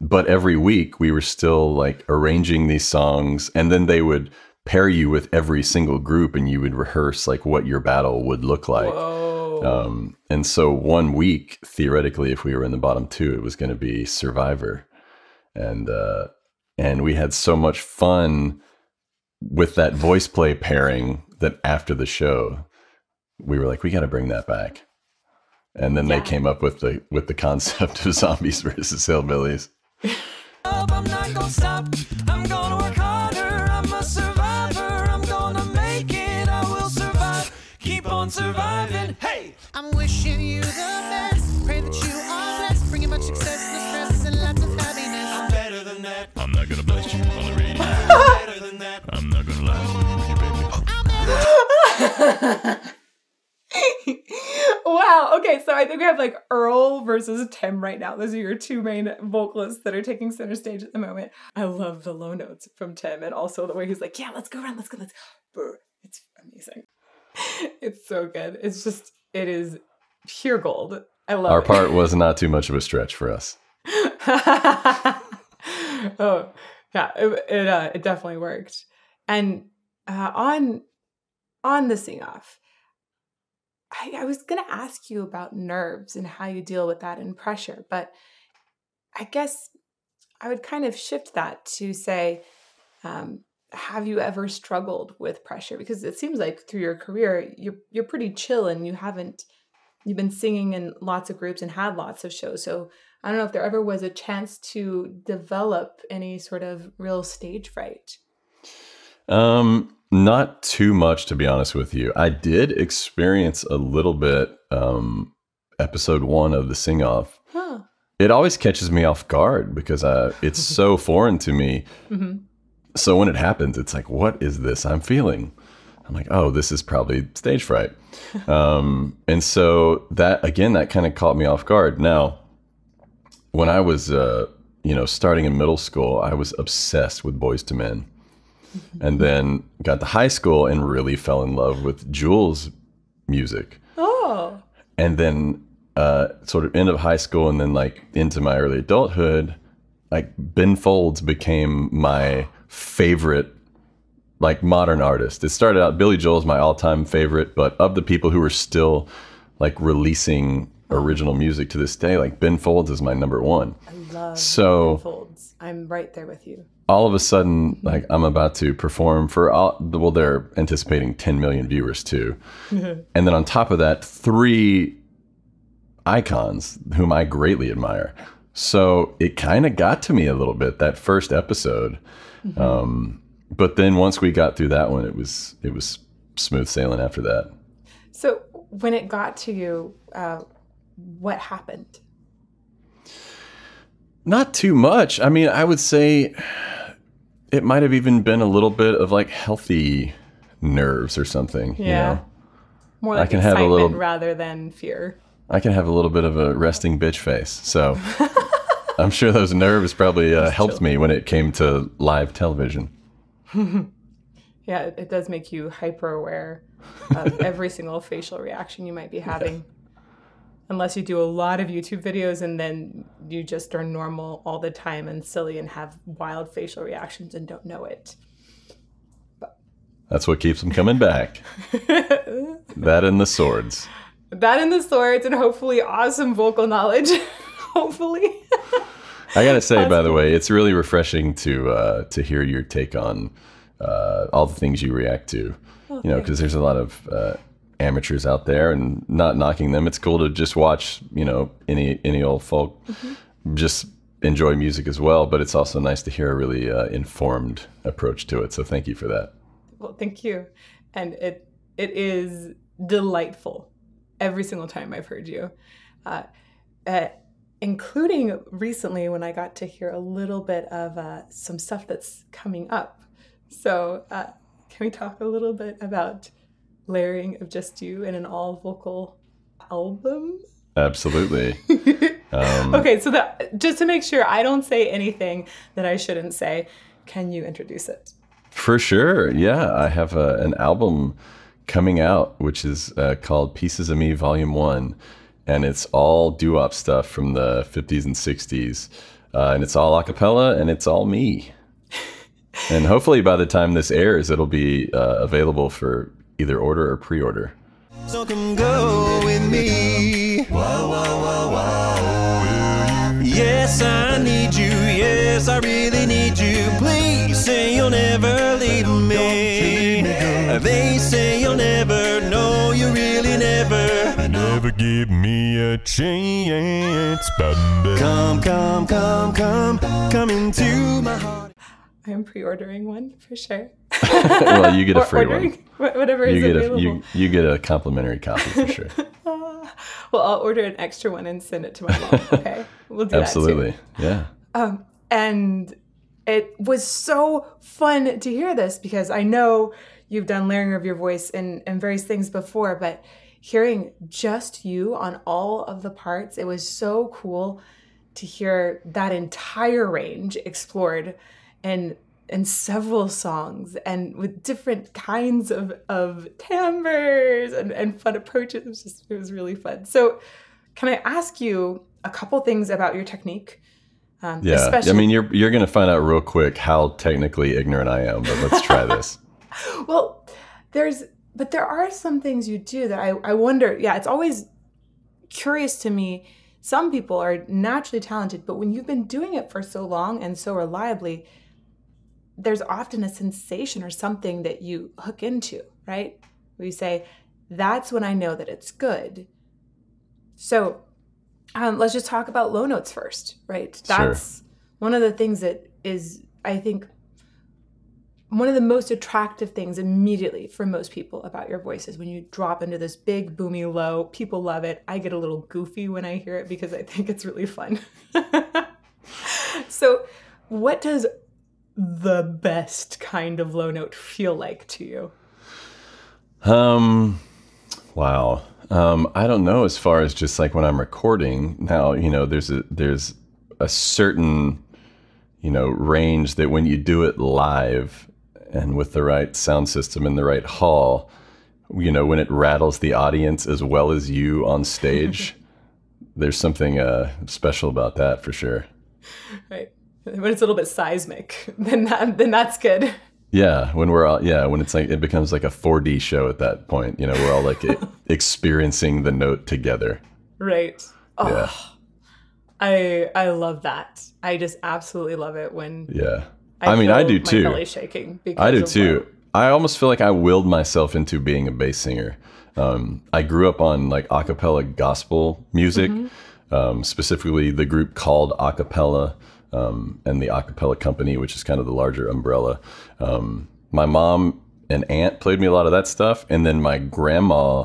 but every week we were still like arranging these songs, and then they would pair you with every single group, and you would rehearse like what your battle would look like. Um, and so one week, theoretically, if we were in the bottom two, it was going to be Survivor, and uh, and we had so much fun with that VoicePlay pairing that after the show, we were like, we got to bring that back. And then yeah. they came up with the with the concept of zombies versus hillbillies. I'm not gonna stop. I'm gonna work harder. I'm a survivor. I'm gonna make it. I will survive. Keep on surviving. Hey. I'm wishing you the best. Pray that you are blessed, bringing much success, no stress, and lots of happiness. I'm better than that. I'm not gonna bless you on the radio. I'm better than that. I'm not gonna lie to you, baby. wow. Okay, so I think we have like Earl versus Tim right now. Those are your two main vocalists that are taking center stage at the moment. I love the low notes from Tim and also the way he's like, yeah, let's go around, let's go, let's go. It's amazing. It's so good. It's just it is pure gold. I love Our it. part was not too much of a stretch for us. oh, yeah, it it, uh, it definitely worked. And uh, on on the sing off, I, I was gonna ask you about nerves and how you deal with that and pressure, but I guess I would kind of shift that to say, um, have you ever struggled with pressure? Because it seems like through your career, you're you're pretty chill and you haven't you've been singing in lots of groups and had lots of shows. So I don't know if there ever was a chance to develop any sort of real stage fright. Um, not too much to be honest with you. I did experience a little bit um episode 1 of the sing off. Huh. It always catches me off guard because uh, it's so foreign to me. Mm-hmm so when it happens, it's like, what is this I'm feeling? I'm like, oh, this is probably stage fright. um, and so that, again, that kind of caught me off guard. Now, when I was, uh, you know, starting in middle school, I was obsessed with Boyz II Men. And then got to high school and really fell in love with Jewel's music. Oh. And then uh, sort of end of high school and then like into my early adulthood, like Ben Folds became my favorite like modern artist. It started out Billy Joel's my all-time favorite, but of the people who are still like releasing original music to this day, like Ben Folds is my number one. I love So- I'm right there with you. All of a sudden, like I'm about to perform for all, well, they're anticipating 10 million viewers too, and then on top of that, three icons whom I greatly admire. So it kind of got to me a little bit that first episode. Um, but then once we got through that one, it was it was smooth sailing after that. So when it got to you, uh, what happened? Not too much. I mean, I would say it might have even been a little bit of like healthy nerves or something. You Yeah. know? More like can have a little- rather than fear. I can have a little bit of a resting bitch face. So I'm sure those nerves probably uh, helped me when it came to live television. Yeah, it, it does make you hyper aware of every single facial reaction you might be having. Unless you do a lot of YouTube videos and then you just are normal all the time and silly and have wild facial reactions and don't know it. That's what keeps them coming back. that and the swords. That and the swords and hopefully awesome vocal knowledge. hopefully. I gotta say, by the way, it's really refreshing to uh, to hear your take on uh, all the things you react to. you know, because there's a lot of uh, amateurs out there, and not knocking them. It's cool to just watch, you know, any any old folk just enjoy music as well. But it's also nice to hear a really uh, informed approach to it. So thank you for that. Well, thank you. And it it is delightful every single time I've heard you, uh, uh, including recently when I got to hear a little bit of uh, some stuff that's coming up. So, uh, can we talk a little bit about layering of just you in an all vocal album? Absolutely. Um, Okay, so that just to make sure I don't say anything that I shouldn't say, can you introduce it? For sure. Yeah. I have a, an album coming out, which is uh, called Pieces of Me Volume 1. And it's all doo wop stuff from the 50s and 60s. Uh, and it's all a cappella and it's all me. and hopefully by the time this airs, it'll be uh, available for either order or pre order. So come go with me. Wow, wow, wow, wow. Yes, I need you. Yes, I really need you. Please say you'll never leave me. They say you'll never. No, you really never. Never give me a chance. Come, come, come, come, come into my heart. I am pre-ordering one for sure. well, you get a free ordering one. whatever You is get, a, available. you, you get a complimentary copy for sure. Well, I'll order an extra one and send it to my mom. Okay, we'll do Absolutely. that Absolutely, Yeah. Um, and it was so fun to hear this because I know you've done layering of your voice and and various things before, but hearing just you on all of the parts, it was so cool to hear that entire range explored and in several songs and with different kinds of, of timbres and, and fun approaches. It was just it was really fun. So can I ask you a couple things about your technique? Um, Yeah. especially, I mean, you're, you're going to find out real quick how technically ignorant I am, but let's try this. well, there's but there are some things you do that I, I wonder, yeah, it's always curious to me. Some people are naturally talented, but when you've been doing it for so long and so reliably, there's often a sensation or something that you hook into, right? Where you say, that's when I know that it's good. So um, let's just talk about low notes first, right? Sure. That's one of the things that is, I think, one of the most attractive things immediately for most people about your voice is when you drop into this big boomy low. People love it. I get a little goofy when I hear it because I think it's really fun. so, what does the best kind of low note feel like to you? Um, wow. Um, I don't know as far as just like when I'm recording now, you know, there's a, there's a certain, you know, range that when you do it live and with the right sound system in the right hall, you know, when it rattles the audience as well as you on stage, there's something uh, special about that for sure. Right. When it's a little bit seismic, then that, then that's good. Yeah, when we're all yeah, when it's like it becomes like a 4D show at that point. You know, we're all like experiencing the note together. Right. Oh, yeah. I I love that. I just absolutely love it when Yeah. I, I mean, I do too. Belly shaking. I do too. I almost feel like I willed myself into being a bass singer. Um, I grew up on like acapella gospel music, mm-hmm. um, specifically the group called Acappella um, and the Acappella Company, which is kind of the larger umbrella. Um, my mom and aunt played me a lot of that stuff, and then my grandma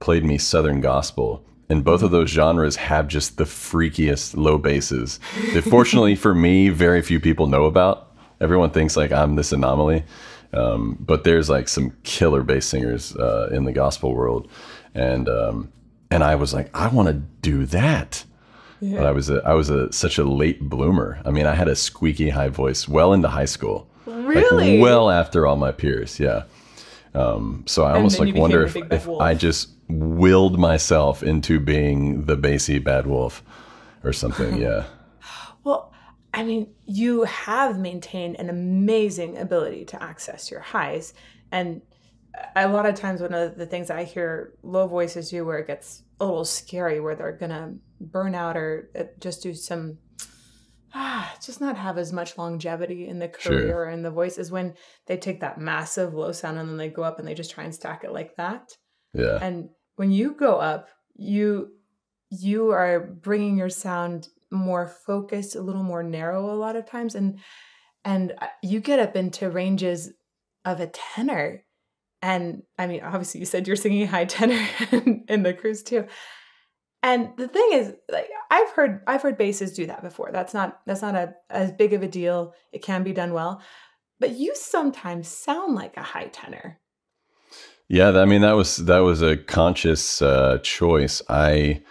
played me Southern gospel. And both of those genres have just the freakiest low basses that, fortunately for me, very few people know about. Everyone thinks like I'm this anomaly. Um, but there's like some killer bass singers uh, in the gospel world, and um, and I was like, I want to do that. Yeah. But I was a, I was a such a late bloomer. I mean, I had a squeaky high voice well into high school. Really? Like, well after all my peers, yeah. Um, so I almost like wonder if, if I just willed myself into being the bassy bad wolf or something. Yeah. well, I mean, you have maintained an amazing ability to access your highs. And a lot of times, one of the things I hear low voices do where it gets a little scary, where they're going to burn out or uh, just do some, ah, just not have as much longevity in the career sure. or in the voice, is when they take that massive low sound and then they go up and they just try and stack it like that. Yeah. And when you go up, you you are bringing your sound more focused, a little more narrow a lot of times, and and uh, you get up into ranges of a tenor. And I mean, obviously, you said you're singing high tenor in the cruise too. And the thing is, like I've heard, I've heard basses do that before. That's not that's not a as big of a deal. It can be done well, but you sometimes sound like a high tenor. Yeah, I mean that was that was a conscious uh, choice. I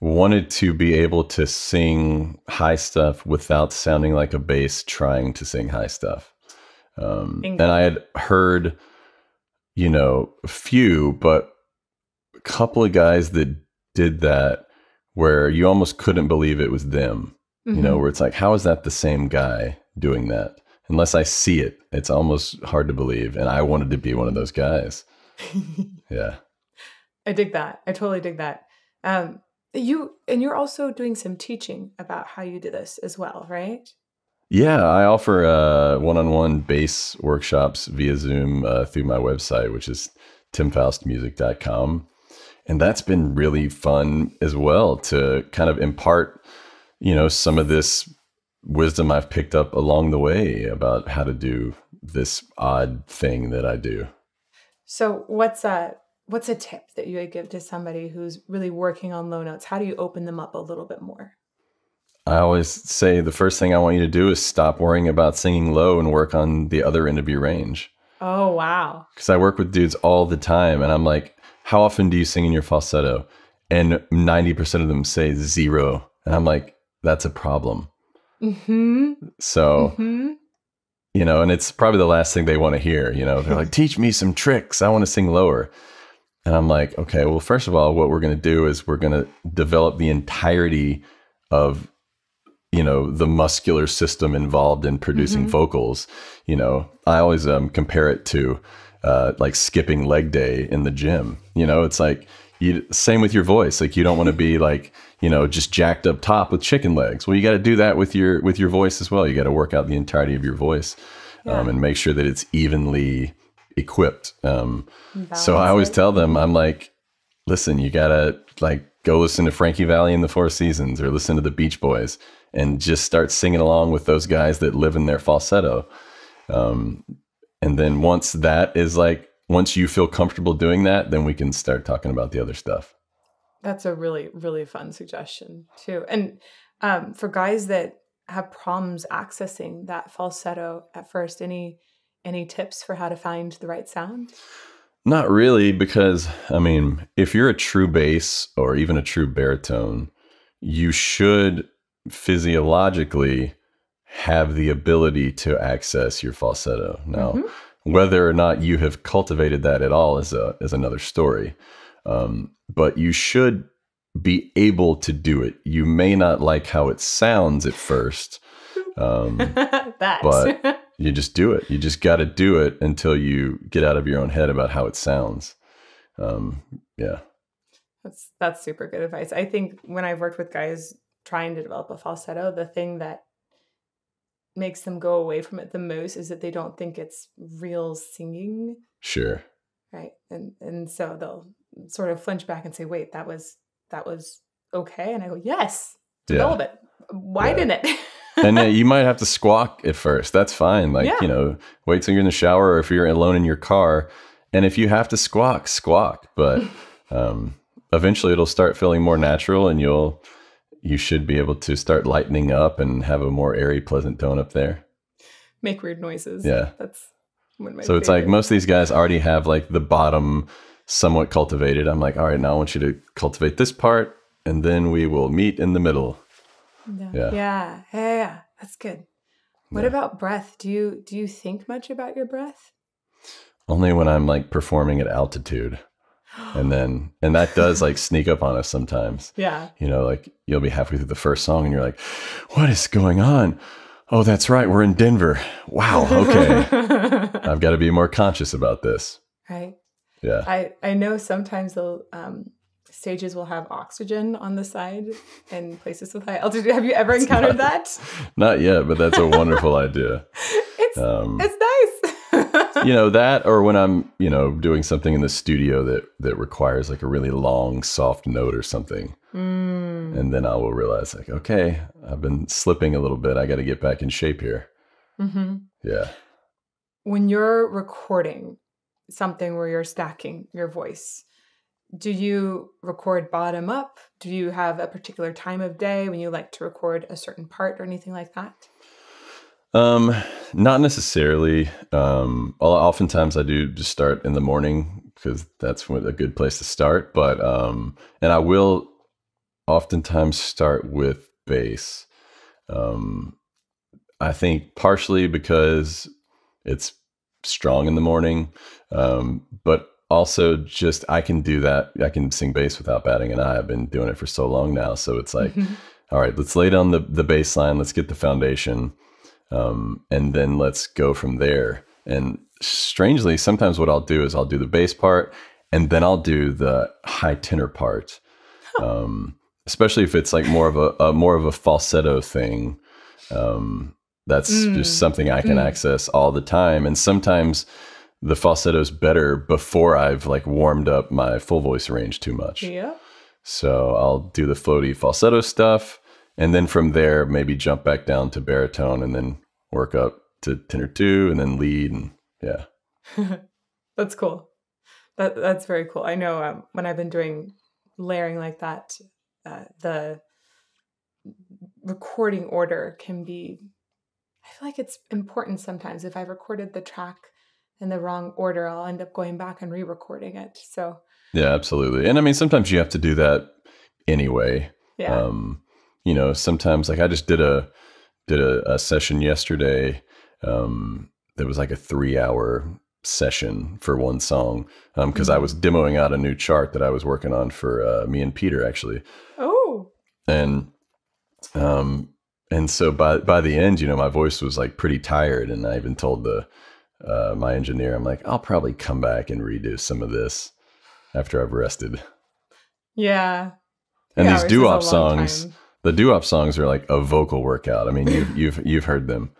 wanted to be able to sing high stuff without sounding like a bass trying to sing high stuff. Um, and I had heard, you know, a few, but a couple of guys that did that where you almost couldn't believe it was them, mm-hmm. you know, mm-hmm. where it's like, how is that the same guy doing that? Unless I see it, it's almost hard to believe. And I wanted to be one of those guys. yeah. I dig that. I totally dig that. Um, you and you're also doing some teaching about how you do this as well, right? Yeah, I offer uh, one-on-one bass workshops via Zoom uh, through my website, which is timfoustmusic.com. And that's been really fun as well to kind of impart, you know, some of this wisdom I've picked up along the way about how to do this odd thing that I do. So, what's a what's a tip that you would give to somebody who's really working on low notes? How do you open them up a little bit more? I always say the first thing I want you to do is stop worrying about singing low and work on the other end of your range. Oh, wow. Because I work with dudes all the time and I'm like, how often do you sing in your falsetto? And 90% of them say zero. And I'm like, that's a problem. Mm-hmm. So, mm-hmm. you know, and it's probably the last thing they want to hear. You know, they're like, teach me some tricks. I want to sing lower. And I'm like, okay, well, first of all, what we're going to do is we're going to develop the entirety of, you know, the muscular system involved in producing mm-hmm. vocals. You know, I always um, compare it to uh, like skipping leg day in the gym. You know, it's like, you, same with your voice. Like you don't want to be like, you know, just jacked up top with chicken legs. Well, you got to do that with your with your voice as well. You got to work out the entirety of your voice yeah. um, and make sure that it's evenly equipped. Um, so I always tell them, I'm like, listen, you gotta like go listen to Frankie Valli and the Four Seasons or listen to the Beach Boys and just start singing along with those guys that live in their falsetto. Um, and then once that is like, once you feel comfortable doing that, then we can start talking about the other stuff. That's a really, really fun suggestion too. And um, for guys that have problems accessing that falsetto at first, any any tips for how to find the right sound? Not really, because I mean, if you're a true bass or even a true baritone, you should physiologically have the ability to access your falsetto. Now, mm-hmm. whether or not you have cultivated that at all is a is another story. Um, but you should be able to do it. You may not like how it sounds at first, um, but you just do it. You just got to do it until you get out of your own head about how it sounds. Um, yeah. That's that's super good advice. I think when I've worked with guys trying to develop a falsetto, the thing that makes them go away from it the most is that they don't think it's real singing. Sure. Right. And and so they'll sort of flinch back and say, wait, that was that was okay. And I go, Yes, develop yeah. it. Widen yeah. it. and yeah, you might have to squawk at first. That's fine. Like, yeah. you know, wait till you're in the shower or if you're alone in your car. And if you have to squawk, squawk. But um, eventually it'll start feeling more natural and you'll you should be able to start lightening up and have a more airy, pleasant tone up there. Make weird noises. Yeah. That's so it's like most of these guys already have like the bottom somewhat cultivated. I'm like, all right, now I want you to cultivate this part and then we will meet in the middle. Yeah. Yeah. Yeah. yeah. That's good. What yeah. about breath? Do you do you think much about your breath? Only when I'm like performing at altitude. And then and that does like sneak up on us sometimes. Yeah. You know, like you'll be halfway through the first song and you're like, what is going on? Oh, that's right. We're in Denver. Wow. Okay. I've got to be more conscious about this. Right. Yeah. I, I know sometimes the um, stages will have oxygen on the side in places with high altitude. Have you ever encountered not, that? Not yet, but that's a wonderful idea. It's, um, it's nice. You know, that or when I'm, you know, doing something in the studio that, that requires like a really long, soft note or something. Mm. And then I will realize, like, okay, I've been slipping a little bit. I got to get back in shape here. Mm-hmm. Yeah. When you're recording something where you're stacking your voice, do you record bottom up? Do you have a particular time of day when you like to record a certain part or anything like that? Um, not necessarily. Um, oftentimes I do just start in the morning because that's a good place to start. But um, and I will oftentimes start with bass. Um, I think partially because it's strong in the morning, um, but also just I can do that. I can sing bass without batting an eye. I've been doing it for so long now, so it's like, mm-hmm. all right, let's lay down the the bass line. Let's get the foundation, um, and then let's go from there. And strangely, sometimes what I'll do is I'll do the bass part, and then I'll do the high tenor part. Um, especially if it's like more of a, a more of a falsetto thing. Um, that's mm. just something I can mm. access all the time, and sometimes the falsetto's better before I've like warmed up my full voice range too much. Yeah. So I'll do the floaty falsetto stuff, and then from there maybe jump back down to baritone, and then work up to tenor two, and then lead, and yeah. that's cool. That that's very cool. I know um, when I've been doing layering like that, uh, the recording order can be i feel like it's important sometimes if i recorded the track in the wrong order i'll end up going back and re-recording it so yeah absolutely and i mean sometimes you have to do that anyway yeah. um you know sometimes like i just did a did a, a session yesterday um that was like a three hour session for one song because um, I was mm. demoing out a new chart that I was working on for uh, me and Peter actually. Oh. And um and so by by the end, you know, my voice was like pretty tired, and I even told the uh, my engineer, I'm like, I'll probably come back and redo some of this after I've rested. Yeah. And these doo wop songs, time. The doo wop songs are like a vocal workout. I mean, you've you've you've heard them.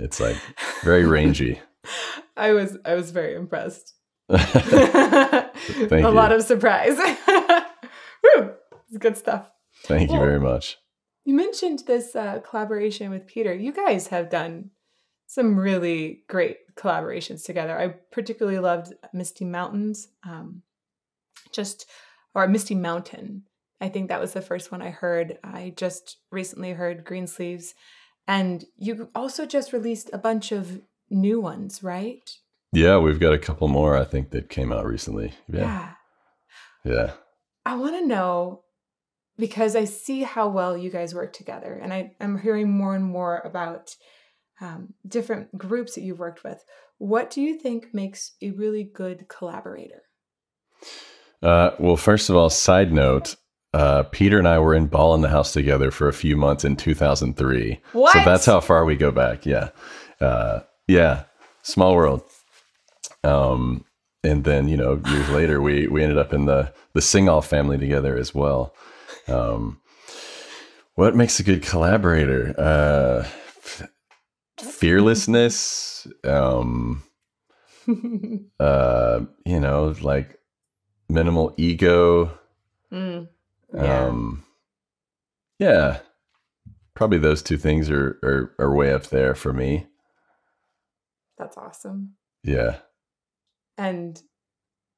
It's like very rangy. I was I was very impressed. a you. lot of surprise. Woo! It's good stuff. Thank well, you very much. You mentioned this uh, collaboration with Peter. You guys have done some really great collaborations together. I particularly loved Misty Mountains, um, just or Misty Mountain. I think that was the first one I heard. I just recently heard Greensleeves, and you also just released a bunch of new ones, right? Yeah, we've got a couple more I think that came out recently. Yeah. Yeah. yeah. I want to know because I see how well you guys work together, and I, am hearing more and more about um, different groups that you've worked with. What do you think makes a really good collaborator? Uh, well, first of all, side note, uh, Peter and I were in Ball in the House together for a few months in 2003. What? So that's how far we go back. Yeah. Uh, yeah. Small world. Um, and then, you know, years later, we, we ended up in the, the Sing-Off family together as well. Um, what makes a good collaborator? Uh, fearlessness. Um, uh, you know, like minimal ego. Mm, yeah. Um, yeah, probably those two things are, are are way up there for me. That's awesome. Yeah, And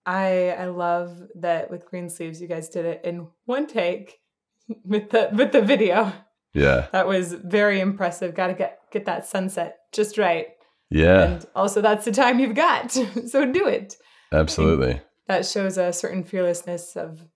I I love that with Greensleeves you guys did it in one take with the with the video. yeah, That was very impressive. Got to get get that sunset just right. yeah, And also that's the time you've got. so do it. absolutely. That shows a certain fearlessness of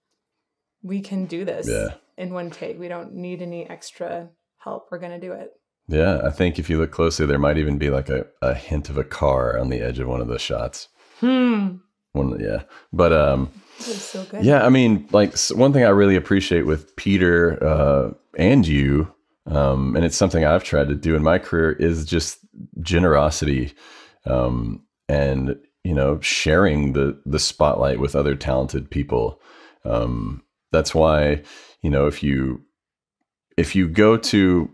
we can do this Yeah. in one take. We don't need any extra help. We're going to do it. Yeah, I think if you look closely, there might even be like a, a hint of a car on the edge of one of the shots. Hmm. One, yeah, but um, so good. Yeah, I mean, like one thing I really appreciate with Peter uh, and you, um, and it's something I've tried to do in my career, is just generosity, um, and you know, sharing the the spotlight with other talented people. Um, that's why you know if you if you go to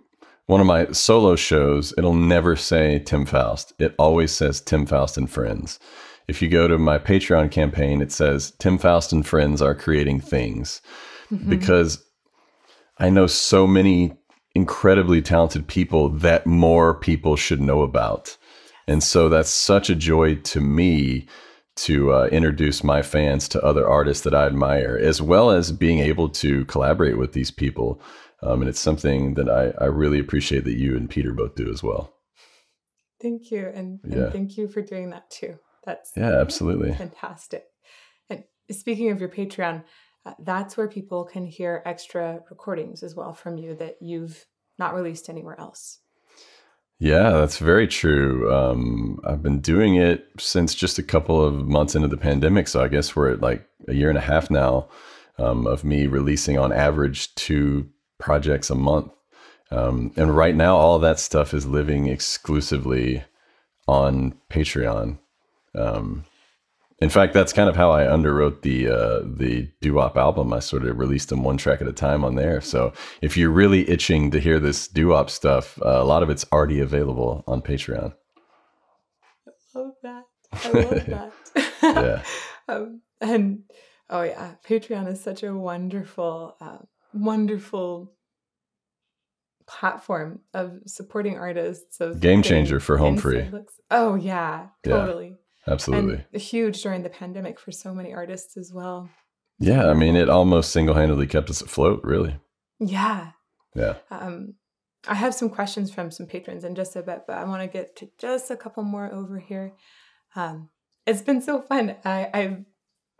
one of my solo shows, it'll never say Tim Foust. It always says Tim Foust and Friends. If you go to my Patreon campaign, it says Tim Foust and Friends are creating things mm-hmm. because I know so many incredibly talented people that more people should know about. And so that's such a joy to me to uh, introduce my fans to other artists that I admire, as well as being able to collaborate with these people. Um, and it's something that I, I really appreciate that you and Peter both do as well. Thank you. And, and thank you for doing that too. That's Yeah, absolutely. fantastic. And speaking of your Patreon, uh, that's where people can hear extra recordings as well from you that you've not released anywhere else. Yeah, that's very true. Um, I've been doing it since just a couple of months into the pandemic. So I guess we're at like a year and a half now um, of me releasing on average two projects a month. Um, and right now, all that stuff is living exclusively on Patreon. Um, in fact, that's kind of how I underwrote the uh, the doo wop album. I sort of released them one track at a time on there. So if you're really itching to hear this doo wop stuff, uh, a lot of it's already available on Patreon. I love that. I love that. Yeah. um, and oh yeah, Patreon is such a wonderful, uh, wonderful platform of supporting artists. Of Game changer for home free. looks. Oh yeah, Yeah. totally. Absolutely. And huge during the pandemic for so many artists as well. yeah. I mean, it almost single handedly kept us afloat, really. Yeah. Yeah. Um, I have some questions from some patrons in just a bit, but I want to get to just a couple more over here. Um, it's been so fun. I I've,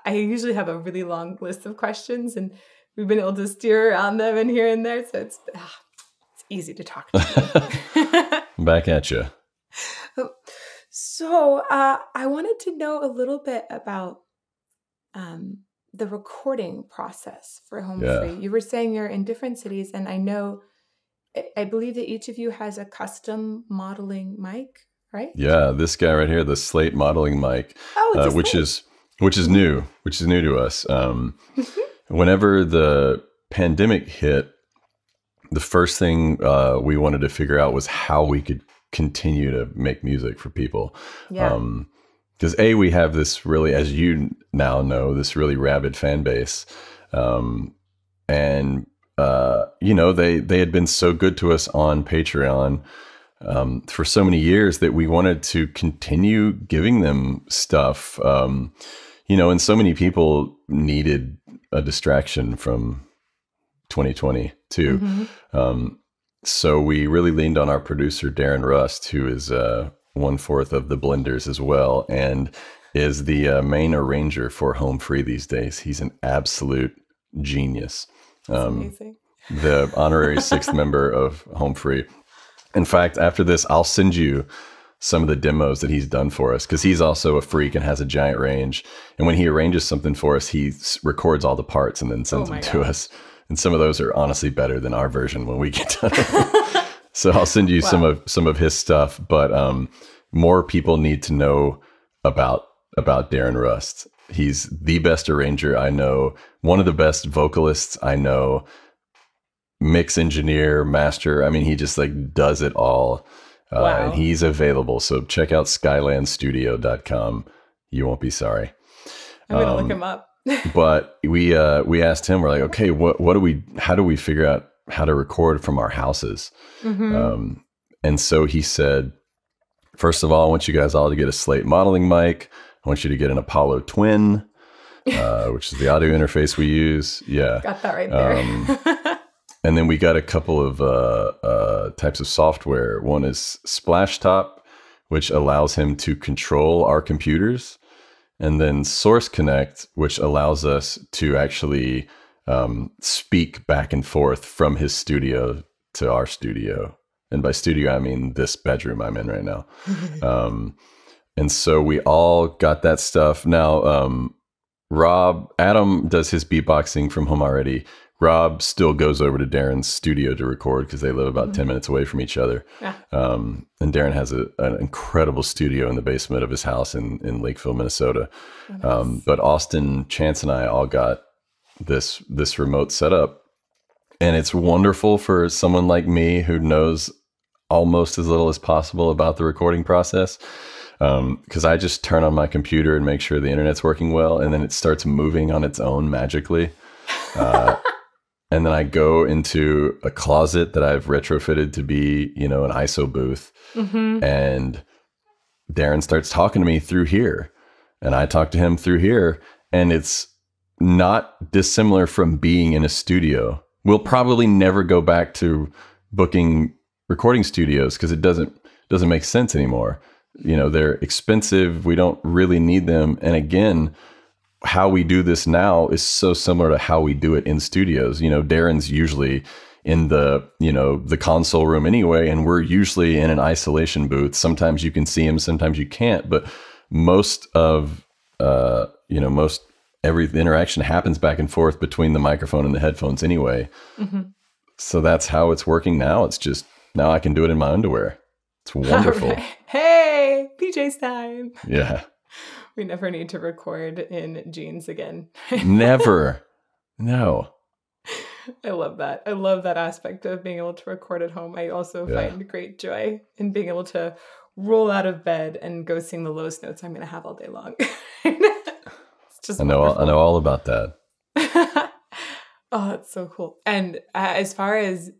I usually have a really long list of questions, and we've been able to steer around them and here and there, so it's ah, it's easy to talk to. Back at you. So uh, I wanted to know a little bit about um, the recording process for Home Yeah. Free. You were saying you're in different cities, and I know, I- believe that each of you has a custom modeling mic, right? Yeah. This guy right here, the Slate modeling mic. Oh, uh, which is which is new, which is new to us. Um, whenever the pandemic hit, the first thing uh, we wanted to figure out was how we could continue to make music for people. yeah. because a we have this really, as you now know, this really rabid fan base, um, and uh, you know they they had been so good to us on Patreon um, for so many years that we wanted to continue giving them stuff. Um, you know, and so many people needed a distraction from 2020 too. Um, so we really leaned on our producer Darren Rust, who is uh, one fourth of the Blenders as well, and is the uh, main arranger for Home Free these days. He's an absolute genius. Um, the honorary sixth member of Home Free. In fact, after this, I'll send you some of the demos that he's done for us because he's also a freak and has a giant range. And when he arranges something for us, he s- records all the parts and then sends Oh them to us. And some of those are honestly better than our version when we get done. so I'll send you wow. some of some of his stuff, but um, more people need to know about about Darren Rust. He's the best arranger I know, one of the best vocalists I know, mix engineer, master. I mean, he just like does it all. Uh, wow. and he's available. So check out skylandstudio.com. You won't be sorry. I'm gonna um, look him up. But we uh, we asked him, we're like, okay, what what do we how do we figure out how to record from our houses? Mm-hmm. Um, and so he said, first of all, I want you guys all to get a slate modeling mic. I want you to get an Apollo Twin, uh, which is the audio interface we use. Yeah, got that right there. Um, and then we got a couple of uh, uh, types of software. One is Splashtop, which allows him to control our computers, and then Source Connect, which allows us to actually um, speak back and forth from his studio to our studio. And by studio, I mean this bedroom I'm in right now. um, and so we all got that stuff. Now, um, Rob, Adam does his beatboxing from home already. Rob still goes over to Darren's studio to record because they live about mm-hmm. 10 minutes away from each other. Yeah. Um, and Darren has a, an incredible studio in the basement of his house in, in Lakeville, Minnesota. Nice. um, but Austin, Chance, and I all got this this remote setup. And it's wonderful for someone like me who knows almost as little as possible about the recording process because um, I just turn on my computer and make sure the internet's working well, and then it starts moving on its own magically. Uh, and then I go into a closet that I've retrofitted to be, you know, an ISO booth, mm-hmm. and Darren starts talking to me through here, and I talk to him through here, and it's not dissimilar from being in a studio. We'll probably never go back to booking recording studios because it doesn't doesn't make sense anymore. You know, they're expensive. We don't really need them. And again, how we do this now is so similar to how we do it in studios. You know, Darren's usually in the you know the console room anyway and we're usually in an isolation booth. Sometimes you can see him sometimes you can't but most of uh you know most every interaction happens back and forth between the microphone and the headphones anyway. Mm-hmm. so that's how it's working now. It's just now i can do it in my underwear. It's wonderful. right. hey pj's time. Yeah we never need to record in jeans again. never. No. I love that. I love that aspect of being able to record at home. I also yeah. find great joy in being able to roll out of bed and go sing the lowest notes I'm going to have all day long. it's just I know all, I know all about that. oh, that's so cool. And uh, as far as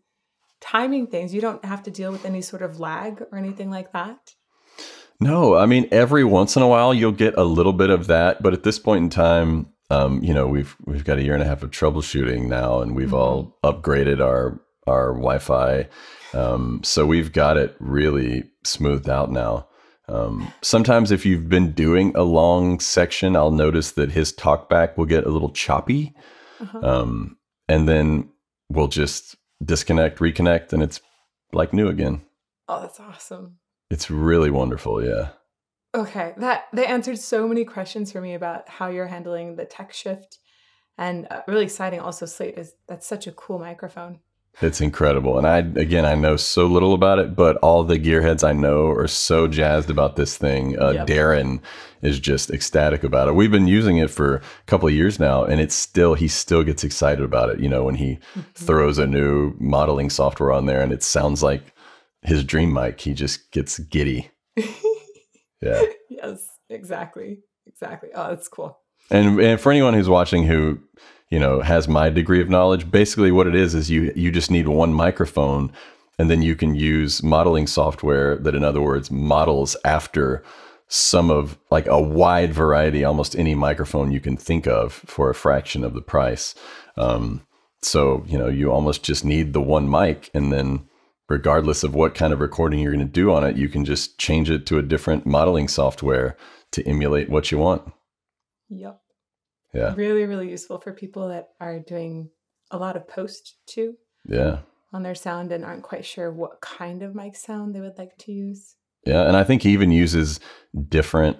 timing things, you don't have to deal with any sort of lag or anything like that. No, I mean every once in a while you'll get a little bit of that, but at this point in time, um, you know we've we've got a year and a half of troubleshooting now, and we've mm-hmm. all upgraded our our Wi-Fi, um, so we've got it really smoothed out now. Um, sometimes if you've been doing a long section, I'll notice that his talkback will get a little choppy, uh-huh. um, and then we'll just disconnect, reconnect, and it's like new again. Oh, that's awesome. It's really wonderful, yeah. Okay, that they answered so many questions for me about how you're handling the tech shift, and uh, really exciting. Also, Slate is that's such a cool microphone. It's incredible, and I again I know so little about it, but all the gearheads I know are so jazzed about this thing. Uh, yep. Darren is just ecstatic about it. We've been using it for a couple of years now, and it's still he still gets excited about it. You know, when he mm-hmm. throws a new modeling software on there, and it sounds like his dream mic, he just gets giddy. yeah. Yes, exactly. Exactly. Oh, that's cool. And, and for anyone who's watching who, you know, has my degree of knowledge, basically what it is is you you just need one microphone and then you can use modeling software that in other words models after some of like a wide variety almost any microphone you can think of for a fraction of the price um, so you know you almost just need the one mic and then regardless of what kind of recording you're going to do on it, you can just change it to a different modeling software to emulate what you want. Yep. Yeah. Really, really useful for people that are doing a lot of post too. Yeah. On their sound and aren't quite sure what kind of mic sound they would like to use. Yeah. And I think he even uses different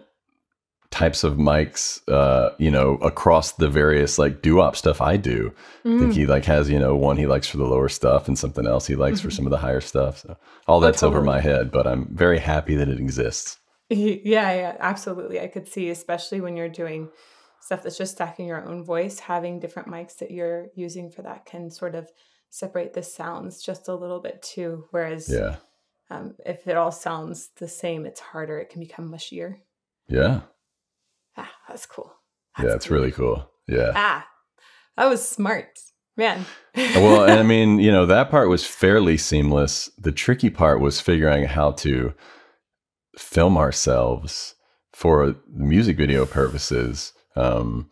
types of mics, uh, you know, across the various like doo-wop stuff I do. Mm. I think he like has, you know, one he likes for the lower stuff and something else he likes mm-hmm. for some of the higher stuff. So all that's totally. over my head, but I'm very happy that it exists. Yeah, yeah, absolutely. I could see, especially when you're doing stuff that's just stacking your own voice, having different mics that you're using for that can sort of separate the sounds just a little bit too. Whereas, yeah, um, if it all sounds the same, it's harder. It can become mushier. Yeah. Ah, that's cool. That's yeah, it's cool. really cool. Yeah. Ah, that was smart, man. well, I mean, you know, that part was fairly seamless. The tricky part was figuring out how to film ourselves for music video purposes. Um,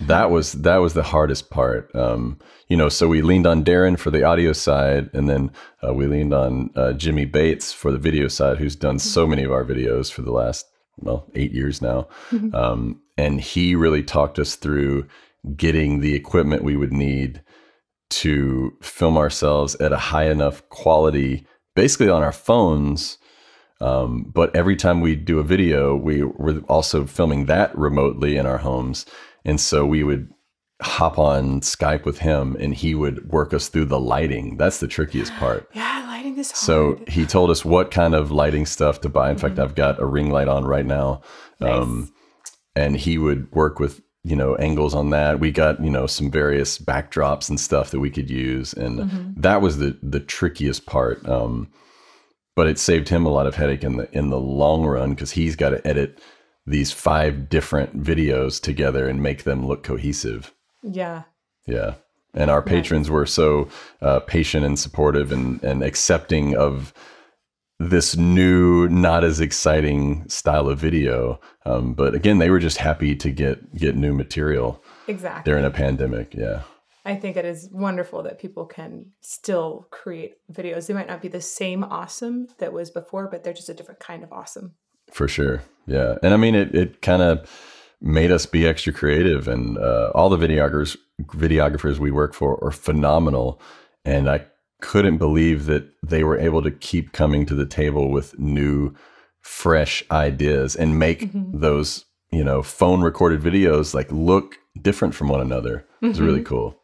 that was that was the hardest part. Um, you know, so we leaned on Darren for the audio side, and then uh, we leaned on uh, Jimmy Bates for the video side, who's done so many of our videos for the last well eight years now. Mm-hmm. Um, and he really talked us through getting the equipment we would need to film ourselves at a high enough quality, basically on our phones. Um, but every time we do a video, we were also filming that remotely in our homes. And so we would hop on Skype with him and he would work us through the lighting. That's the trickiest part. Yeah, lighting is hard. So he told us what kind of lighting stuff to buy. In mm-hmm. fact, I've got a ring light on right now. Nice. Um, and he would work with, you know, angles on that. We got, you know, some various backdrops and stuff that we could use. And mm-hmm. that was the the trickiest part. Um, but it saved him a lot of headache in the in the long run because he's got to edit these five different videos together and make them look cohesive. Yeah. Yeah. And our patrons were so uh, patient and supportive and, and accepting of this new, not as exciting style of video. Um, but again, they were just happy to get get new material. Exactly. During a pandemic. Yeah. I think it is wonderful that people can still create videos. They might not be the same awesome that was before, but they're just a different kind of awesome. For sure. Yeah. And I mean, it, it kind of made us be extra creative. And uh, all the videographers, videographers we work for are phenomenal. And I couldn't believe that they were able to keep coming to the table with new, fresh ideas and make mm-hmm. those, you know, phone recorded videos like look different from one another. Mm-hmm. really cool.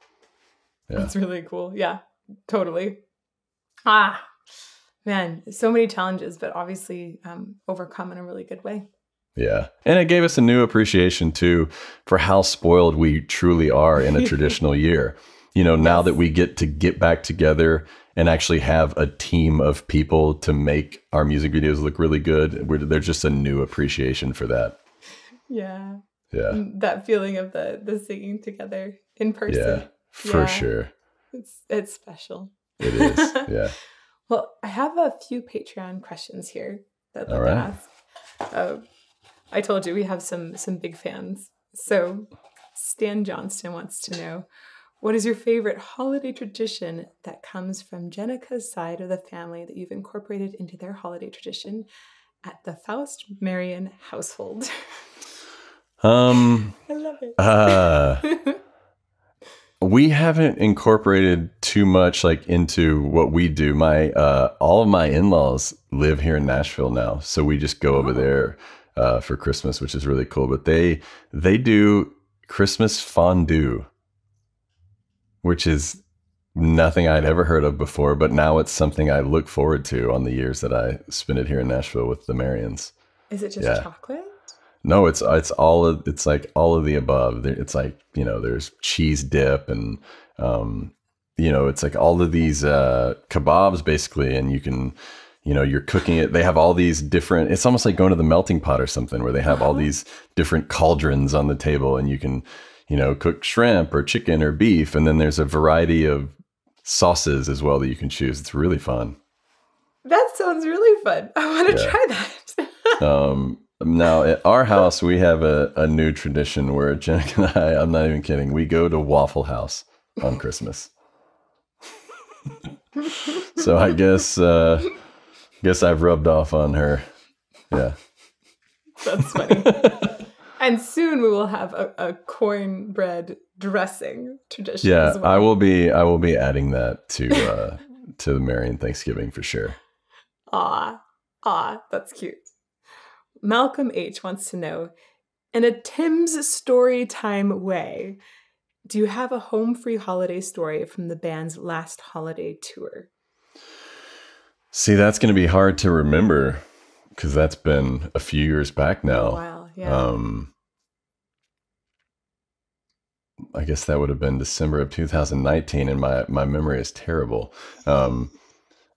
Yeah. It's really cool. Yeah, totally. Ah, man, so many challenges, but obviously um, overcome in a really good way. Yeah. And it gave us a new appreciation too for how spoiled we truly are in a traditional year. You know, now yes. that we get to get back together and actually have a team of people to make our music videos look really good, there's just a new appreciation for that. Yeah. Yeah. That feeling of the the singing together in person. Yeah. For yeah. sure. It's it's special. It is. Yeah. well, I have a few Patreon questions here that I'd like right. to ask. Uh, I told you we have some some big fans. So Stan Johnston wants to know what is your favorite holiday tradition that comes from Jenica's side of the family that you've incorporated into their holiday tradition at the Foust Marion household? Um I love it. Uh we haven't incorporated too much like into what we do. My uh all of my in-laws live here in Nashville now, so we just go over oh. there uh, for Christmas, which is really cool. But they they do Christmas fondue, which is nothing I'd ever heard of before. But now it's something I look forward to on the years that I spend it here in Nashville with the Marians. Is it just yeah. chocolate? No, it's it's all of, it's like all of the above. It's like you know, there's cheese dip and um, you know, it's like all of these uh, kebabs basically, and you can you know you're cooking it. They have all these different it's almost like going to the melting pot or something where they have all uh-huh. these different cauldrons on the table and you can you know cook shrimp or chicken or beef. And then there's a variety of sauces as well that you can choose. It's really fun. That sounds really fun. I want to yeah. try that. Um now at our house we have a, a new tradition where Jen and I I'm not even kidding we go to Waffle House on Christmas. So I guess uh Guess I've rubbed off on her. Yeah. That's funny. and soon we will have a, a cornbread dressing tradition. Yeah, well. I will be. I will be adding that to uh, to the Marion Thanksgiving for sure. Ah, ah, that's cute. Malcolm H wants to know: In a Tim's story time way, do you have a home free holiday story from the band's last holiday tour? See, that's going to be hard to remember because that's been a few years back now. Wow, yeah. Um, I guess that would have been December of 2019, and my my memory is terrible. Um,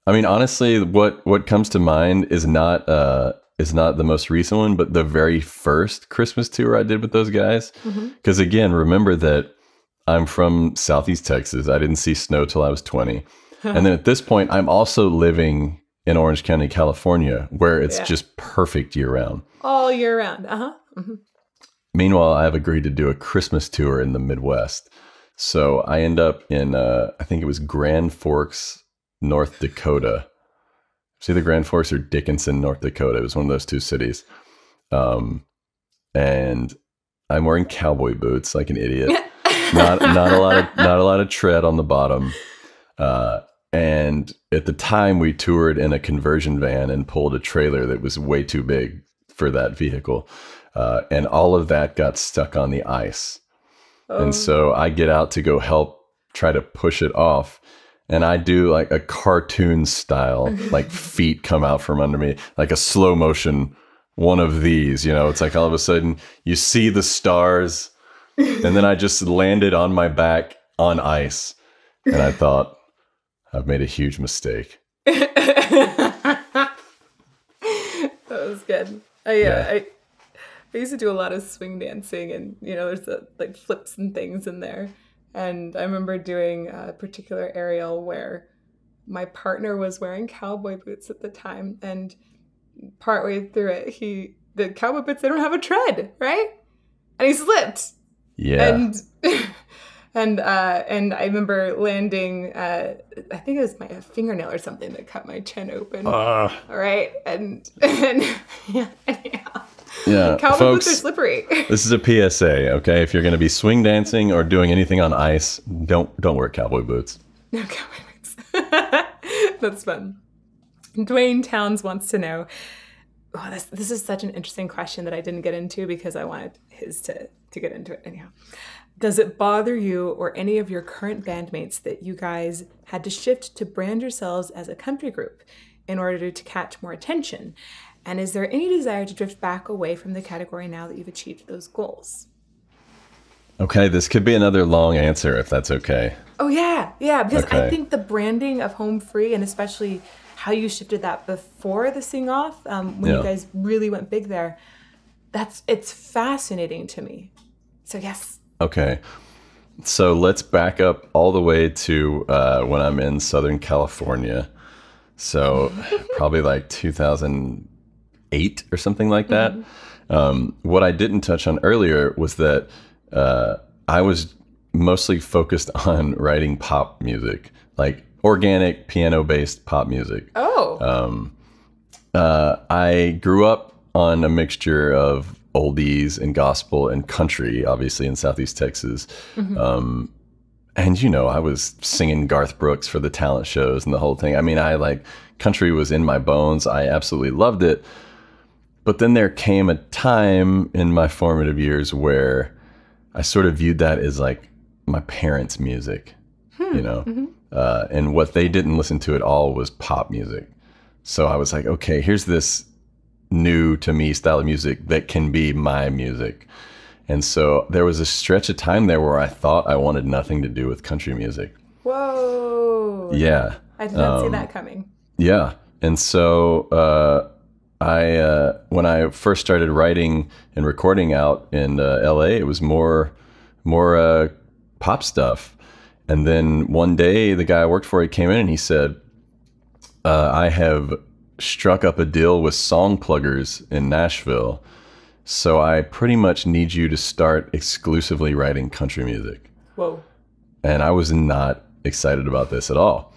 I mean, honestly, what what comes to mind is not uh, is not the most recent one, but the very first Christmas tour I did with those guys. Because Mhm. again, remember that I'm from Southeast Texas. I didn't see snow till I was 20, and then at this point, I'm also living in Orange County, California, where it's Yeah. just perfect year round. All year round. Uh huh. hmm Meanwhile, I have agreed to do a Christmas tour in the Midwest. So I end up in, uh, I think it was Grand Forks, North Dakota. It's either Grand Forks or Dickinson, North Dakota. It was one of those two cities. Um, and I'm wearing cowboy boots like an idiot. not not a lot of not a lot of tread on the bottom. Uh, and at the time, we toured in a conversion van and pulled a trailer that was way too big for that vehicle, uh, and all of that got stuck on the ice. Oh. And so I get out to go help try to push it off. And I do like a cartoon style, like feet come out from under me, like a slow motion one of these. You know, it's like all of a sudden you see the stars, and then I just landed on my back on ice. And I thought, I've made a huge mistake. that was good. I, yeah, Yeah. I, I used to do a lot of swing dancing, and you know, there's the, like flips and things in there. And I remember doing a particular aerial where my partner was wearing cowboy boots at the time, and partway through it, he the cowboy boots they don't have a tread, right? And he slipped, Yeah. and and uh and I remember landing uh I think it was my fingernail or something that cut my chin open. Ah. All right, and and yeah, yeah. yeah. Cowboy Folks, boots are slippery. this is a PSA, okay? If you're going to be swing dancing or doing anything on ice, don't don't wear cowboy boots. no cowboy boots. That's fun. Dwayne Towns wants to know. Oh, this this is such an interesting question that I didn't get into because I wanted his to to get into it anyhow. Does it bother you or any of your current bandmates that you guys had to shift to brand yourselves as a country group in order to catch more attention? And is there any desire to drift back away from the category now that you've achieved those goals? Okay, this could be another long answer if that's okay. Oh yeah, yeah. Because I think the branding of Home Free and especially how you shifted that before the sing off, um, when Yeah. you guys really went big there, that's it's fascinating to me. So yes. Okay. So let's back up all the way to uh, when I'm in Southern California. So probably like 2008 or something like that. Um, what I didn't touch on earlier was that uh, I was mostly focused on writing pop music, like organic piano based pop music. Oh. Um, uh, I grew up on a mixture of oldies and gospel and country, obviously in Southeast Texas. Um, and you know, I was singing Garth Brooks for the talent shows and the whole thing. I mean, I like country was in my bones. I absolutely loved it. But then there came a time in my formative years where I sort of viewed that as like my parents' music, you know, uh, and what they didn't listen to at all was pop music. So I was like, okay, here's this new to me style of music that can be my music. And so there was a stretch of time there where I thought I wanted nothing to do with country music. Whoa. Yeah. I did not see Um, that coming. Yeah. And so uh, I, uh, when I first started writing and recording out in uh, LA, it was more, more uh, pop stuff. And then one day, the guy I worked for, he came in and he said, uh, "I have struck up a deal with song pluggers in Nashville, so I pretty much need you to start exclusively writing country music." Whoa. and I was not excited about this at all.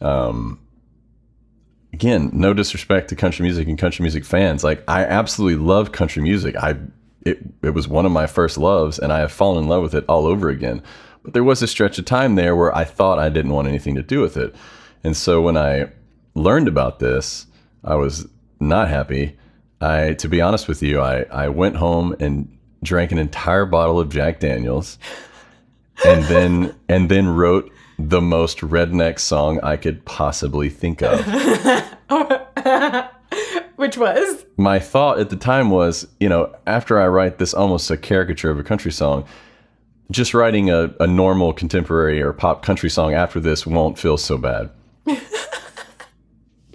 Um, again, no disrespect to country music and country music fans. Like I absolutely love country music. I it it was one of my first loves, and I have fallen in love with it all over again. But there was a stretch of time there where I thought I didn't want anything to do with it, and so when I learned about this, I was not happy. I, to be honest with you, I, I went home and drank an entire bottle of Jack Daniels, and then and then wrote the most redneck song I could possibly think of. Which was? My thought at the time was, you know, after I write this almost a caricature of a country song, just writing a, a normal contemporary or pop country song after this won't feel so bad.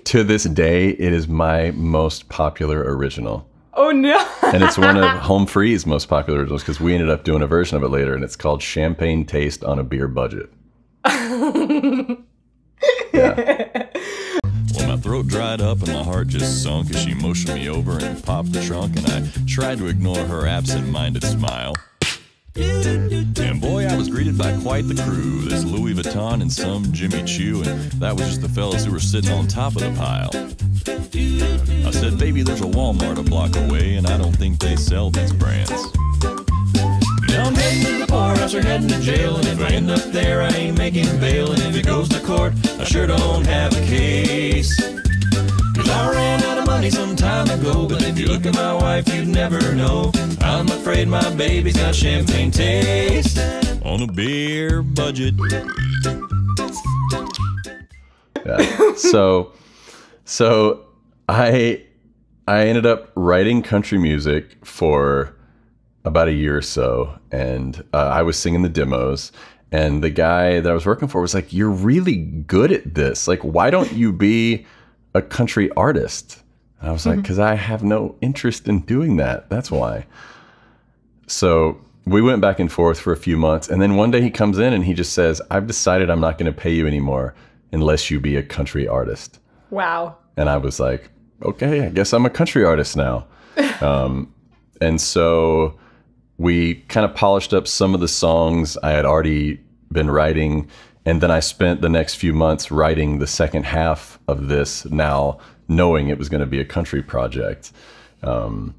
to this day, it is my most popular original. Oh no! and it's one of Home Free's most popular originals because we ended up doing a version of it later, and it's called Champagne Taste on a Beer Budget. yeah. Well, my throat dried up and my heart just sunk as she motioned me over and popped the trunk, and I tried to ignore her absent-minded smile. And boy, I was greeted by quite the crew. There's Louis Vuitton and some Jimmy Choo, and that was just the fellas who were sitting on top of the pile. I said, baby, there's a Walmart a block away, and I don't think they sell these brands. Now I'm heading to the poorhouse or heading to jail, and if I end up there, I ain't making bail, and if it goes to court, I sure don't have a case. Cause I ran out of money some time ago, but if you look at my wife, you'd never know. I'm afraid my baby's got champagne taste on a beer budget. Yeah. So, so I I ended up writing country music for about a year or so, and uh, I was singing the demos. And the guy that I was working for was like, "You're really good at this. Like, why don't you be a country artist?" And I was like, "Cause I have no interest in doing that. That's why." So we went back and forth for a few months, and then one day he comes in and he just says, "I've decided I'm not going to pay you anymore unless you be a country artist." Wow. And I was like, okay, I guess I'm a country artist now. um, and so we kind of polished up some of the songs I had already been writing. And then I spent the next few months writing the second half of this now, knowing it was going to be a country project. Um,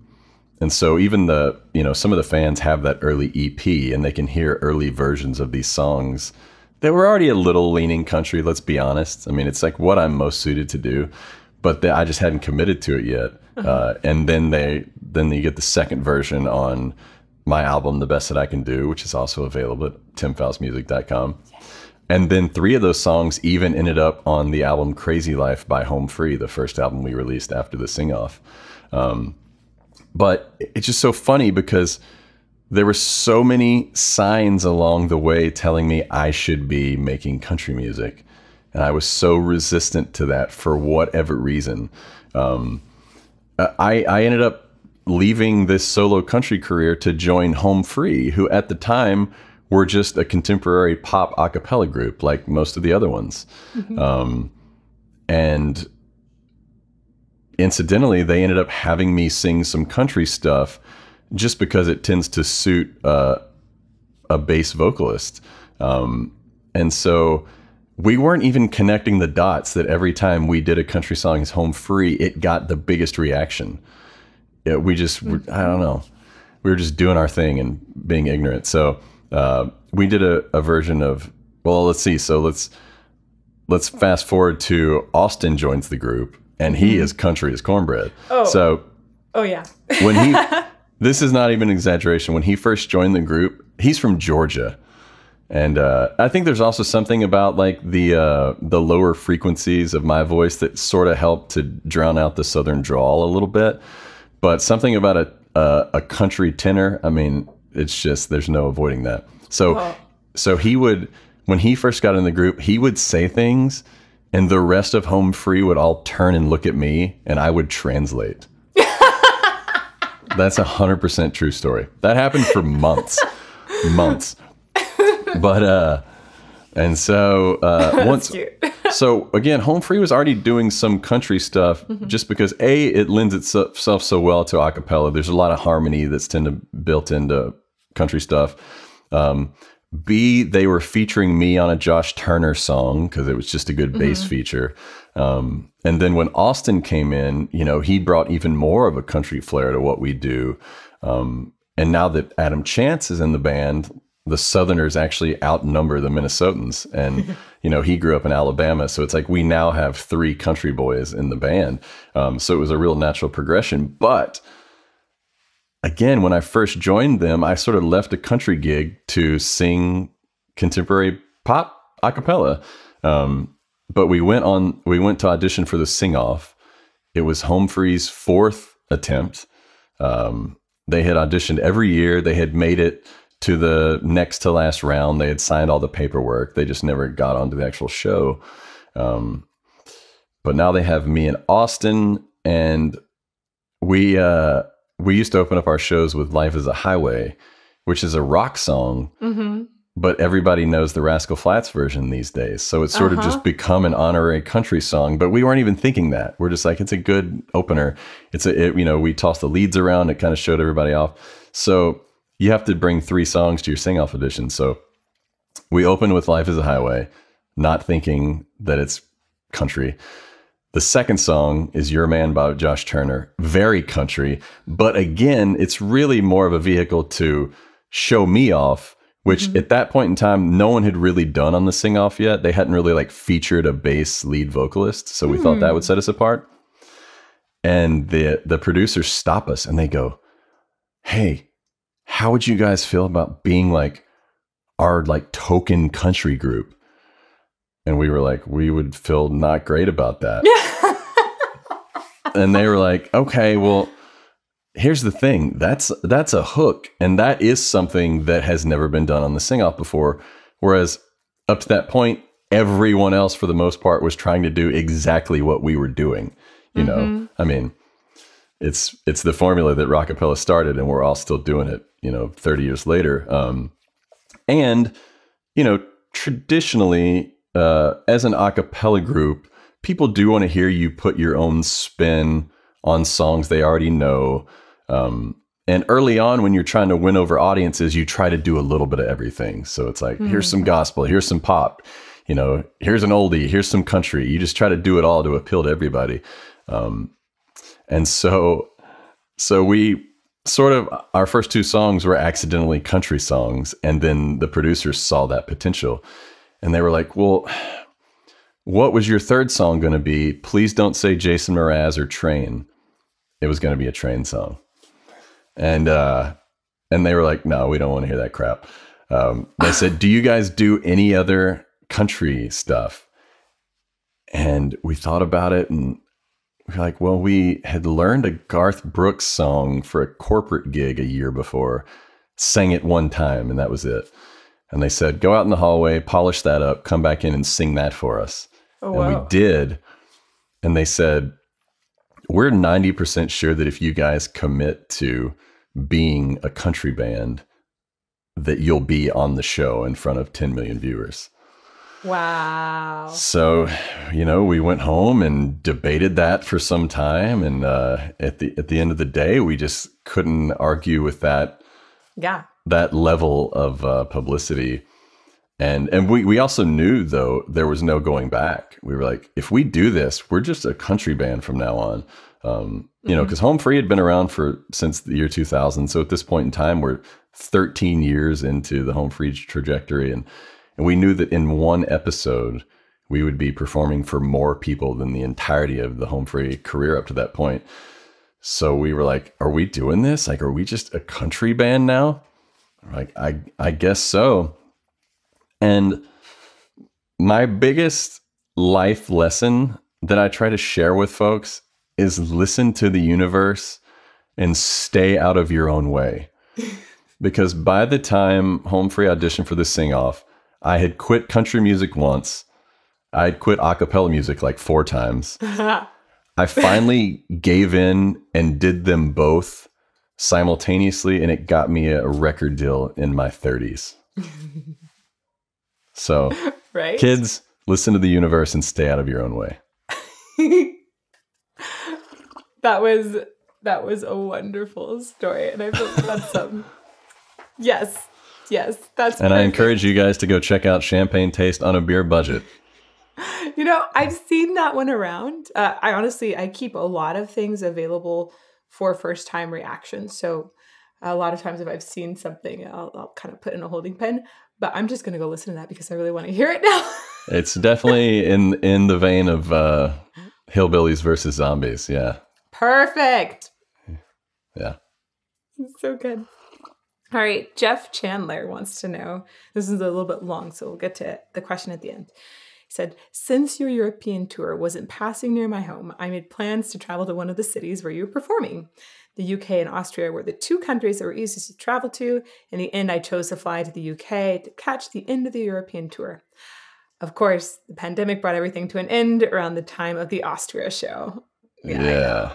and so even the, you know, some of the fans have that early EP and they can hear early versions of these songs that were already a little leaning country, let's be honest. I mean, it's like what I'm most suited to do but the, I just hadn't committed to it yet. Uh-huh. Uh, and then they then you get the second version on my album, The Best That I Can Do, which is also available at timfoustmusic.com. And then three of those songs even ended up on the album Crazy Life by Home Free, the first album we released after the sing off. Um, but it's just so funny because there were so many signs along the way telling me I should be making country music. And I was so resistant to that for whatever reason. Um, I, I ended up leaving this solo country career to join Home Free, who at the time were just a contemporary pop a cappella group like most of the other ones. Mm-hmm. Um, and incidentally, they ended up having me sing some country stuff just because it tends to suit uh, a bass vocalist. Um, and so we weren't even connecting the dots that every time we did a country song as home free, it got the biggest reaction. Yeah, we just, mm-hmm. I don't know, we were just doing our thing and being ignorant. So uh, we did a, a version of, well, let's see. So let's let's fast forward to Austin joins the group, and he mm-hmm. is country as cornbread. Oh, so oh yeah. when he, this is not even an exaggeration. When he first joined the group, he's from Georgia and uh, I think there's also something about like the uh, the lower frequencies of my voice that sort of help to drown out the southern drawl a little bit. But something about a a, a country tenor, I mean, it's just there's no avoiding that. So oh. so he would when he first got in the group, he would say things, and the rest of Home Free would all turn and look at me, and I would translate. That's a hundred percent true story. That happened for months, months but uh, and so uh, once. so again, Home Free was already doing some country stuff, mm-hmm. just because a it lends itself so well to acapella. There's a lot of harmony that's tend to built into country stuff. Um, B, they were featuring me on a Josh Turner song because it was just a good mm-hmm. bass feature. Um, and then when Austin came in, you know, he brought even more of a country flair to what we do. Um, and now that Adam Chance is in the band, the Southerners actually outnumber the Minnesotans. And, you know, he grew up in Alabama. So it's like we now have three country boys in the band. Um, so it was a real natural progression. But again, when I first joined them, I sort of left a country gig to sing contemporary pop a cappella. Um, but we went on, we went to audition for the sing off. It was Home Free's fourth attempt. Um, they had auditioned every year. They had made it to the next to last round. They had signed all the paperwork. They just never got onto the actual show. Um, but now they have me in Austin, and we uh, we used to open up our shows with "Life Is a Highway," which is a rock song. Mm-hmm. But everybody knows the Rascal Flatts version these days. So it's sort uh-huh. of just uh-huh. become an honorary country song. But we weren't even thinking that. We're just like, it's a good opener. It's a, it, you know, we tossed the leads around. It kind of showed everybody off. So you have to bring three songs to your Sing-Off edition. So we opened with Life is a Highway, not thinking that it's country. The second song is Your Man by Josh Turner, very country. But again, it's really more of a vehicle to show me off, which mm-hmm. at that point in time, no one had really done on the Sing-Off yet. They hadn't really like featured a bass lead vocalist. So we mm. thought that would hmm. set us apart. And the the producers stop us and they go, Hey, how would you guys feel about being like our like token country group? And we were like, we would feel not great about that. and they were like, okay, well, here's the thing. That's that's a hook, and that is something that has never been done on the Sing-Off before. Whereas up to that point, everyone else for the most part was trying to do exactly what we were doing. You mm-hmm. know, I mean, it's it's the formula that rockapella started, and we're all still doing it you know 30 years later um, and you know traditionally uh, as an a cappella group people do want to hear you put your own spin on songs they already know um, and early on when you're trying to win over audiences you try to do a little bit of everything. So it's like mm. here's some gospel here's some pop you know here's an oldie here's some country. You just try to do it all to appeal to everybody. Um, and so so we sort of our first two songs were accidentally country songs and then the producers saw that potential and they were like well what was your third song going to be? Please don't say jason mraz or train. It was going to be a train song. And uh and they were like no we don't want to hear that crap. Um, they said do you guys do any other country stuff? And we thought about it and we're like, well, we had learned a Garth Brooks song for a corporate gig a year before, sang it one time, and that was it. And they said, go out in the hallway, polish that up, come back in and sing that for us. Oh, and wow. we did. And they said, we're 90% sure that if you guys commit to being a country band, that you'll be on the show in front of 10 million viewers. Wow. So, you know, we went home and debated that for some time, and uh, at the at the end of the day, we just couldn't argue with that. Yeah. That level of uh, publicity, and and we we also knew though there was no going back. We were like, if we do this, we're just a country band from now on. Um, you mm-hmm. know, because Home Free had been around for since the year 2000. So at this point in time, we're 13 years into the Home Free trajectory, and and we knew that in one episode, we would be performing for more people than the entirety of the home free career up to that point. So we were like, are we doing this? Like, are we just a country band now? Like, I, I guess so. And my biggest life lesson that I try to share with folks is listen to the universe and stay out of your own way. because by the time Home Free auditioned for the Sing-Off, I had quit country music once. I had quit a cappella music like four times. I finally gave in and did them both simultaneously, and it got me a record deal in my 30s. so, right? kids, listen to the universe and stay out of your own way. that was that was a wonderful story, and I feel that's um, yes, yes, that's. And perfect. I encourage you guys to go check out Champagne Taste on a Beer Budget. You know, I've seen that one around. Uh, I honestly, I keep a lot of things available for first time reactions. So a lot of times, if I've seen something, I'll, I'll kind of put in a holding pen. But I'm just gonna go listen to that because I really want to hear it now. it's definitely in in the vein of uh, hillbillies versus zombies. Yeah. Perfect. Yeah. so good. All right, Jeff Chandler wants to know. This is a little bit long, so we'll get to the question at the end. He said, Since your European tour wasn't passing near my home, I made plans to travel to one of the cities where you were performing. The UK and Austria were the two countries that were easiest to travel to. In the end, I chose to fly to the UK to catch the end of the European tour. Of course, the pandemic brought everything to an end around the time of the Austria show. Yeah. yeah.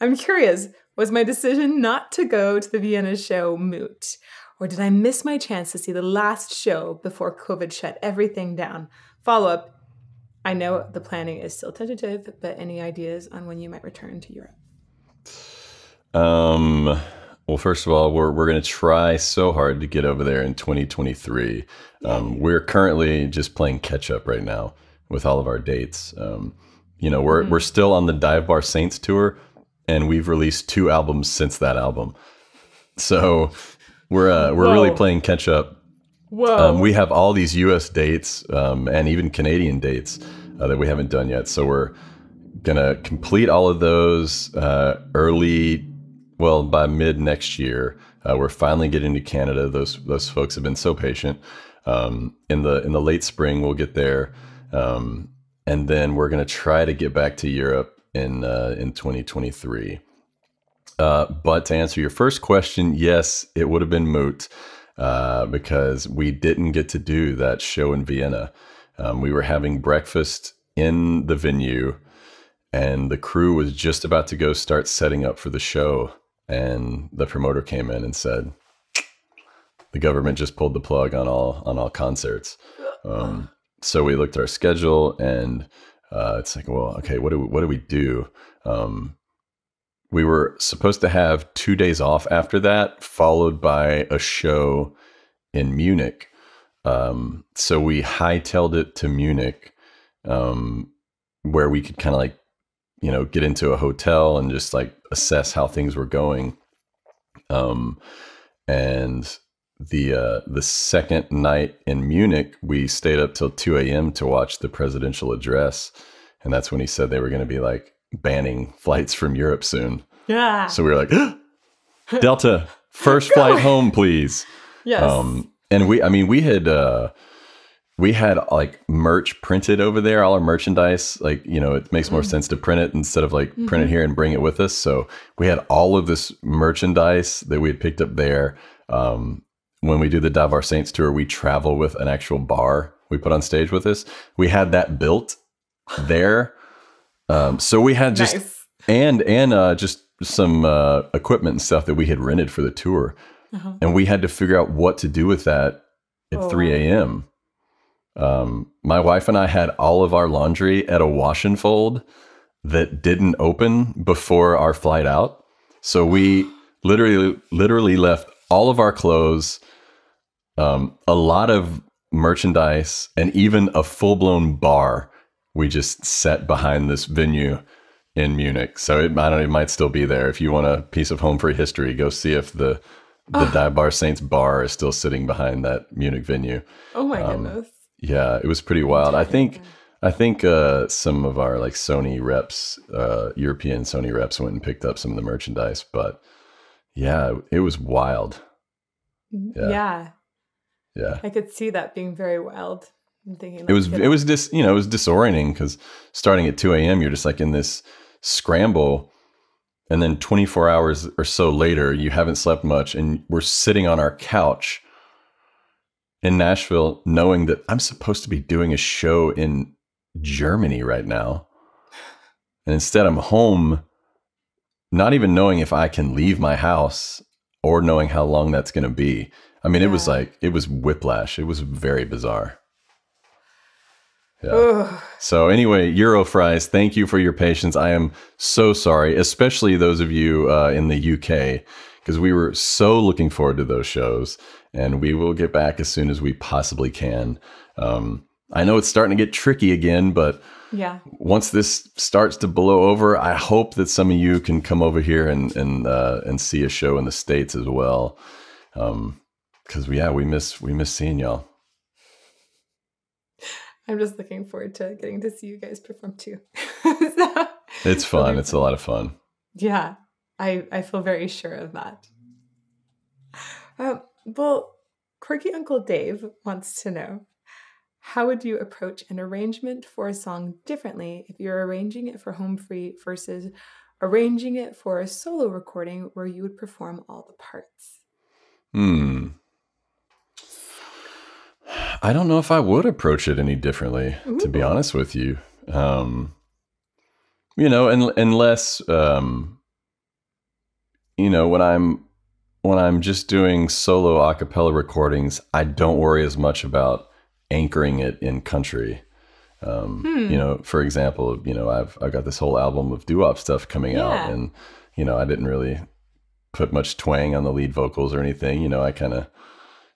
I'm curious, was my decision not to go to the Vienna show moot? Or did I miss my chance to see the last show before COVID shut everything down? Follow up I know the planning is still tentative, but any ideas on when you might return to Europe? Um, well, first of all, we're, we're going to try so hard to get over there in 2023. Um, we're currently just playing catch up right now with all of our dates. Um, you know, we're, mm-hmm. we're still on the Dive Bar Saints tour, and we've released two albums since that album. So we're uh, we're Whoa. really playing catch up. Um, we have all these U.S. dates um, and even Canadian dates uh, that we haven't done yet. So we're gonna complete all of those uh, early well, by mid next year, uh, we're finally getting to Canada. Those those folks have been so patient. Um, in the in the late spring, we'll get there, um, and then we're going to try to get back to Europe in uh, in 2023. Uh, but to answer your first question, yes, it would have been moot uh, because we didn't get to do that show in Vienna. Um, we were having breakfast in the venue, and the crew was just about to go start setting up for the show and the promoter came in and said the government just pulled the plug on all on all concerts. Um, so we looked at our schedule and uh, it's like, well, okay, what do we, what do we do? Um, we were supposed to have two days off after that, followed by a show in Munich. Um, so we hightailed it to Munich, um, where we could kind of like you know, get into a hotel and just like assess how things were going. Um, and the uh, the second night in Munich, we stayed up till two a.m. to watch the presidential address, and that's when he said they were going to be like banning flights from Europe soon. Yeah. So we were like, Delta, first flight home, please. Yes. Um, and we, I mean, we had. Uh, we had like merch printed over there, all our merchandise. Like, you know, it makes more mm-hmm. sense to print it instead of like mm-hmm. print it mm-hmm. here and bring it with us. So we had all of this merchandise that we had picked up there. Um, when we do the Dive Bar Saints tour, we travel with an actual bar we put on stage with us. We had that built there. Um, so we had just nice. and and uh, just some uh, equipment and stuff that we had rented for the tour, uh-huh. and we had to figure out what to do with that at oh. 3 a.m. Um, my wife and I had all of our laundry at a wash and fold that didn't open before our flight out. So we literally literally left all of our clothes, um, a lot of merchandise, and even a full blown bar. We just set behind this venue in Munich. So it, I don't know, it might still be there. If you want a piece of home free history, go see if the the oh. Dive Bar Saints bar is still sitting behind that Munich venue. Oh my um, goodness. Yeah, it was pretty wild. I think I think uh, some of our like Sony reps, uh, European Sony reps, went and picked up some of the merchandise. But yeah, it was wild. Yeah. Yeah. yeah. I could see that being very wild. I'm thinking it was it was dis you know it was disorienting because starting at 2 a.m. you're just like in this scramble and then 24 hours or so later you haven't slept much and we're sitting on our couch in Nashville knowing that I'm supposed to be doing a show in Germany right now. And instead, I'm home, not even knowing if I can leave my house or knowing how long that's going to be. I mean, yeah. it was like, it was whiplash. It was very bizarre. Yeah. so anyway, Euro fries, thank you for your patience. I am so sorry, especially those of you uh, in the UK, because we were so looking forward to those shows and we will get back as soon as we possibly can. Um, I know it's starting to get tricky again, but yeah, once this starts to blow over, I hope that some of you can come over here and and uh, and see a show in the states as well. Um, because we yeah, we miss we miss seeing y'all. I'm just looking forward to getting to see you guys perform too. so, it's fun. It's a lot of fun. Yeah, I I feel very sure of that. Um, well, Quirky Uncle Dave wants to know how would you approach an arrangement for a song differently if you're arranging it for home free versus arranging it for a solo recording where you would perform all the parts? Hmm. I don't know if I would approach it any differently, Ooh. to be honest with you. Um, you know, and unless um, you know when I'm when I'm just doing solo acapella recordings, I don't worry as much about anchoring it in country. Um, hmm. You know, for example, you know, I've I've got this whole album of doo-wop stuff coming yeah. out, and you know, I didn't really put much twang on the lead vocals or anything. You know, I kind of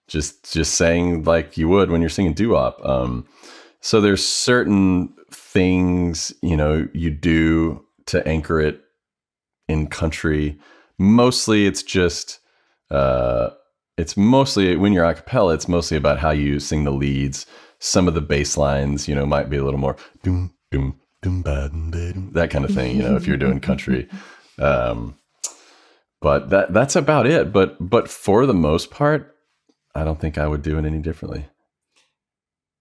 just just sang like you would when you're singing doo-wop. Um, so there's certain things you know you do to anchor it in country. Mostly, it's just uh, it's mostly when you're a cappella, it's mostly about how you sing the leads. Some of the bass lines, you know, might be a little more doom, doom, doom, that kind of thing, you know, if you're doing country. Um, but that that's about it. But but for the most part, I don't think I would do it any differently.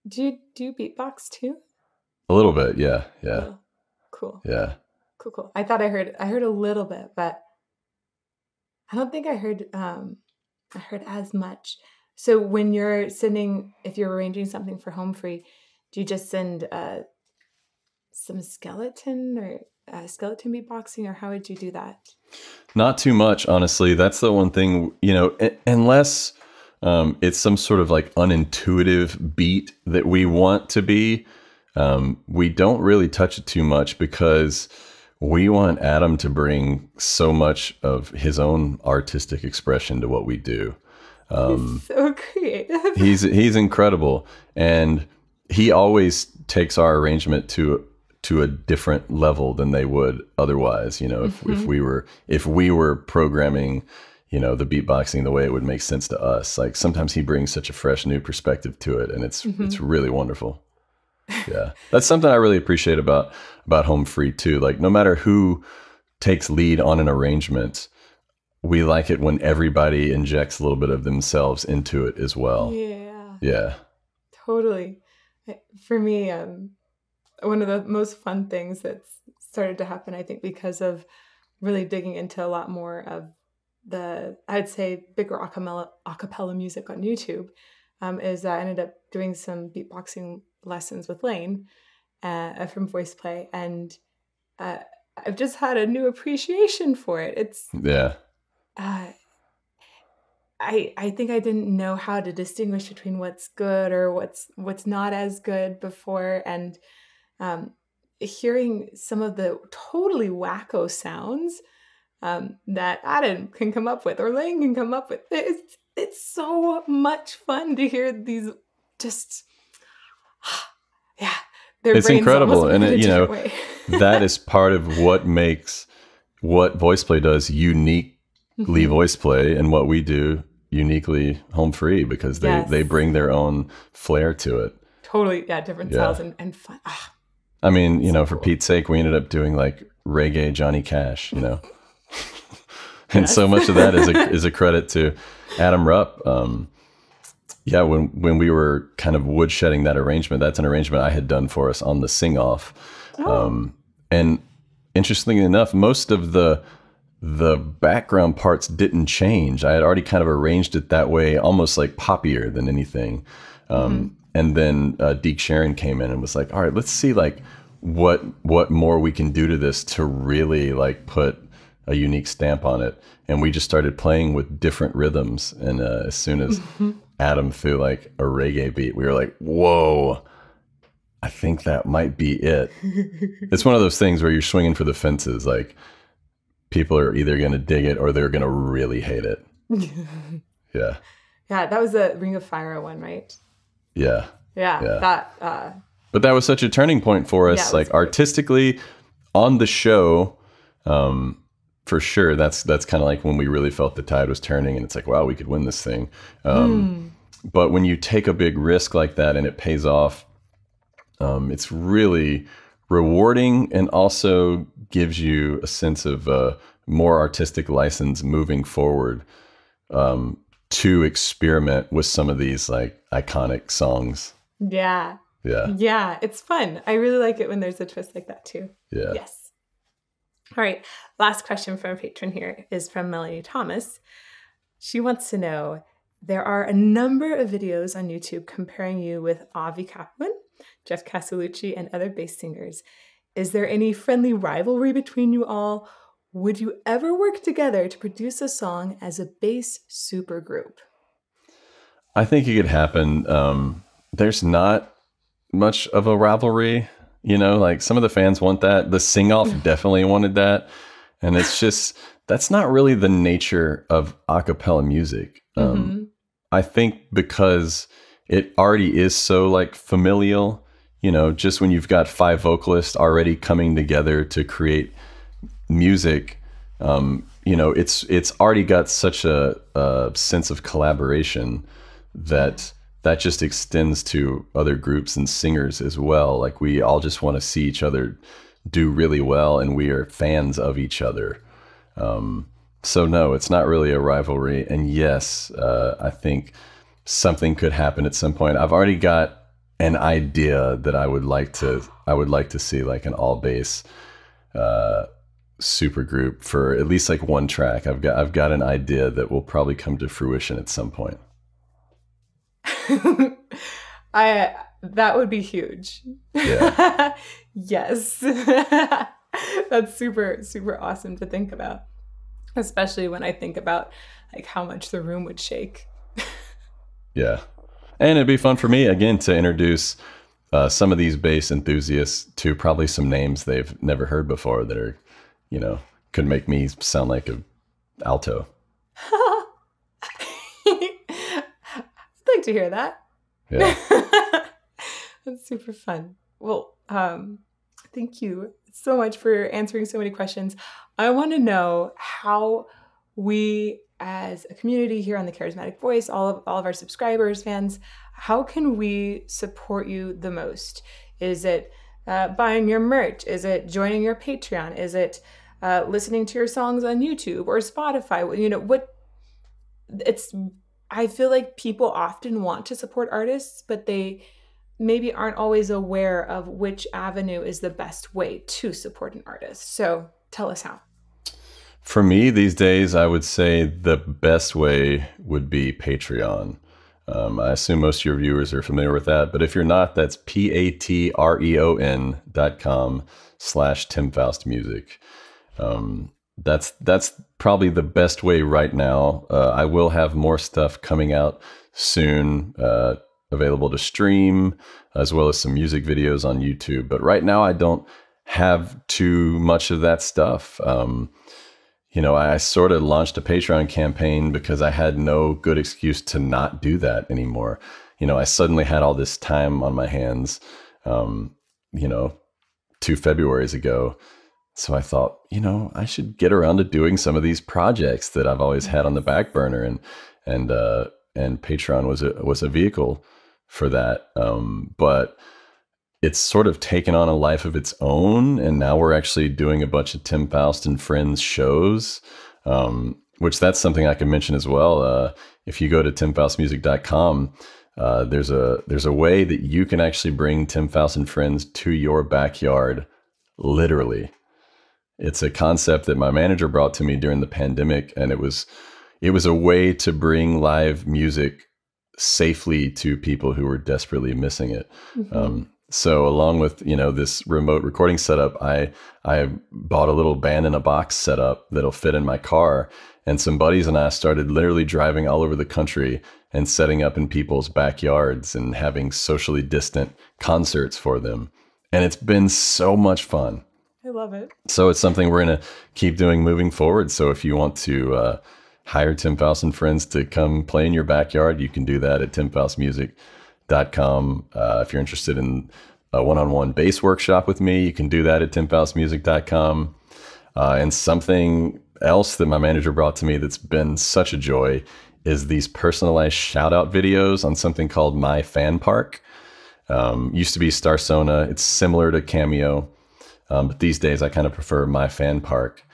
Do you do beatbox too? A little bit, yeah, yeah. Oh, cool. Yeah. Cool, cool. I thought I heard I heard a little bit, but I don't think I heard um I heard as much. So when you're sending, if you're arranging something for home free, do you just send uh, some skeleton or uh, skeleton beatboxing, or how would you do that? Not too much, honestly. That's the one thing, you know, unless um, it's some sort of like unintuitive beat that we want to be, um, we don't really touch it too much because we want Adam to bring so much of his own artistic expression to what we do. Um, he's so creative. he's he's incredible, and he always takes our arrangement to to a different level than they would otherwise. You know, if mm-hmm. if we were if we were programming, you know, the beatboxing the way it would make sense to us. Like sometimes he brings such a fresh new perspective to it, and it's mm-hmm. it's really wonderful. Yeah. That's something i really appreciate about about home free too. Like no matter who takes lead on an arrangement we like it when everybody injects a little bit of themselves into it as well. Yeah. Yeah. Totally. For me um one of the most fun things that's started to happen i think because of really digging into a lot more of the i'd say bigger acapella, acapella music on youtube um, is i ended up doing some beatboxing lessons with Lane uh, from VoicePlay, and uh, I've just had a new appreciation for it. It's yeah. Uh, I I think I didn't know how to distinguish between what's good or what's what's not as good before, and um, hearing some of the totally wacko sounds um, that Adam can come up with or Lane can come up with. It's it's so much fun to hear these just yeah, it's incredible, and it, you know that is part of what makes what VoicePlay does uniquely mm-hmm. VoicePlay, and what we do uniquely home free because they yes. they bring their own flair to it. Totally, yeah, different yeah. styles and, and fun. Ah, I mean, you know, for. Pete's sake, we ended up doing like reggae Johnny Cash, you know. and yes. so much of that is a is a credit to Adam Rupp. Um, yeah, when when we were kind of woodshedding that arrangement, that's an arrangement I had done for us on the Sing-Off. Oh. Um, and interestingly enough, most of the the background parts didn't change. I had already kind of arranged it that way, almost like poppier than anything. Um, mm-hmm. And then uh, Deke Sharon came in and was like, "All right, let's see like what what more we can do to this to really like put a unique stamp on it." And we just started playing with different rhythms. And uh, as soon as mm-hmm. Adam threw like a reggae beat. We were like, whoa, I think that might be it. it's one of those things where you're swinging for the fences. Like people are either going to dig it or they're going to really hate it. yeah. Yeah. That was the Ring of Fire one, right? Yeah. Yeah. yeah. That, uh, but that was such a turning point for us, yeah, like artistically on the show. Um, for sure that's that's kind of like when we really felt the tide was turning and it's like wow we could win this thing um, mm. but when you take a big risk like that and it pays off um, it's really rewarding and also gives you a sense of uh, more artistic license moving forward um, to experiment with some of these like iconic songs. Yeah. Yeah. Yeah, it's fun. I really like it when there's a twist like that too. Yeah. Yes. All right. Last question from a patron here is from Melanie Thomas. She wants to know there are a number of videos on YouTube comparing you with Avi Kaplan, Geoff Castellucci, and other bass singers. Is there any friendly rivalry between you all? Would you ever work together to produce a song as a bass supergroup? I think it could happen. Um, there's not much of a rivalry. You know, like some of the fans want that. The Sing-Off definitely wanted that. And it's just, that's not really the nature of a cappella music. Um, mm-hmm. I think because it already is so like familial, you know, just when you've got five vocalists already coming together to create music, um, you know, it's it's already got such a, a sense of collaboration that that just extends to other groups and singers as well. Like we all just want to see each other do really well, and we are fans of each other. Um, so no, it's not really a rivalry. And yes, uh, I think something could happen at some point. I've already got an idea that I would like to. I would like to see like an all bass uh, super group for at least like one track. I've got I've got an idea that will probably come to fruition at some point. I that would be huge. Yeah. yes. That's super super awesome to think about. Especially when I think about like how much the room would shake. yeah. And it'd be fun for me again to introduce uh, some of these bass enthusiasts to probably some names they've never heard before that are, you know, could make me sound like a alto. I'd like to hear that. Yeah. That's super fun. Well, um, thank you so much for answering so many questions. I want to know how we as a community here on the charismatic voice all of all of our subscribers fans how can we support you the most? Is it uh, buying your merch? Is it joining your patreon? Is it uh, listening to your songs on youtube or spotify? You know what it's I feel like people often want to support artists, but they maybe aren't always aware of which avenue is the best way to support an artist. So tell us how. For me, these days, I would say the best way would be Patreon. Um, I assume most of your viewers are familiar with that, but if you're not, that's p a t r e o n dot com slash Tim Foust Music. Um, that's that's probably the best way right now. Uh, I will have more stuff coming out soon, uh, available to stream, as well as some music videos on YouTube. But right now, I don't have too much of that stuff. Um, you know, I sort of launched a Patreon campaign because I had no good excuse to not do that anymore. You know, I suddenly had all this time on my hands. Um, you know, two Februarys ago so I thought, you know, I should get around to doing some of these projects that I've always had on the back burner, and and uh, and Patreon was a was a vehicle for that. Um, but it's sort of taken on a life of its own, and now we're actually doing a bunch of Tim Foust and Friends shows. Um, which that's something I can mention as well. Uh, if you go to timfoustmusic.com, uh, there's a there's a way that you can actually bring Tim Foust and Friends to your backyard, literally. It's a concept that my manager brought to me during the pandemic, and it was it was a way to bring live music safely to people who were desperately missing it. Mm-hmm. Um, so along with you know this remote recording setup, I I bought a little band in a box setup that'll fit in my car, and some buddies and I started literally driving all over the country and setting up in people's backyards and having socially distant concerts for them, and it's been so much fun. I love it. So it's something we're going to keep doing moving forward. So if you want to uh, hire Tim Foust and friends to come play in your backyard, you can do that at timfoustmusic.com. Uh, if you're interested in a one-on-one bass workshop with me, you can do that at timfoustmusic.com. Uh, and something else that my manager brought to me that's been such a joy is these personalized shout out videos on something called My Fan Park. Um, used to be Starsona. It's similar to Cameo. Um, but these days, I kind of prefer my fan park.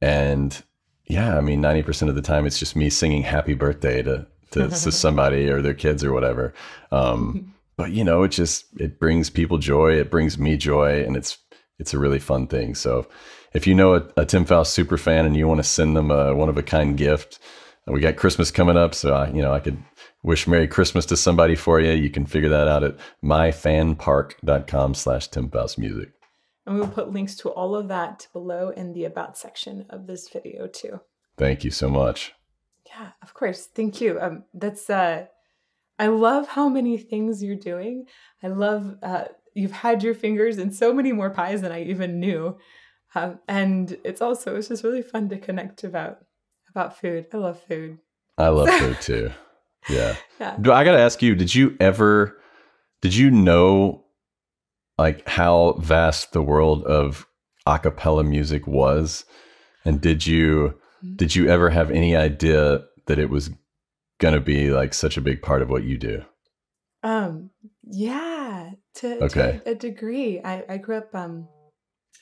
And yeah, I mean, 90% of the time it's just me singing happy birthday to, to, to somebody or their kids or whatever. Um, but you know, it just, it brings people joy. It brings me joy and it's, it's a really fun thing. So if you know a, a Tim Foust super fan and you want to send them a one of a kind gift, we got Christmas coming up. So I, you know, I could wish Merry Christmas to somebody for you. You can figure that out at myfanpark.com slash Tim Foust music. And we'll put links to all of that below in the about section of this video too. Thank you so much. Yeah, of course. Thank you. Um, that's uh, I love how many things you're doing. I love uh, you've had your fingers in so many more pies than I even knew, um, and it's also it's just really fun to connect about about food. I love food. I love food too. Yeah. yeah. Do I got to ask you? Did you ever? Did you know like how vast the world of a cappella music was? And did you mm-hmm. did you ever have any idea that it was going to be like such a big part of what you do? Um yeah to, okay. to a degree. I, I grew up um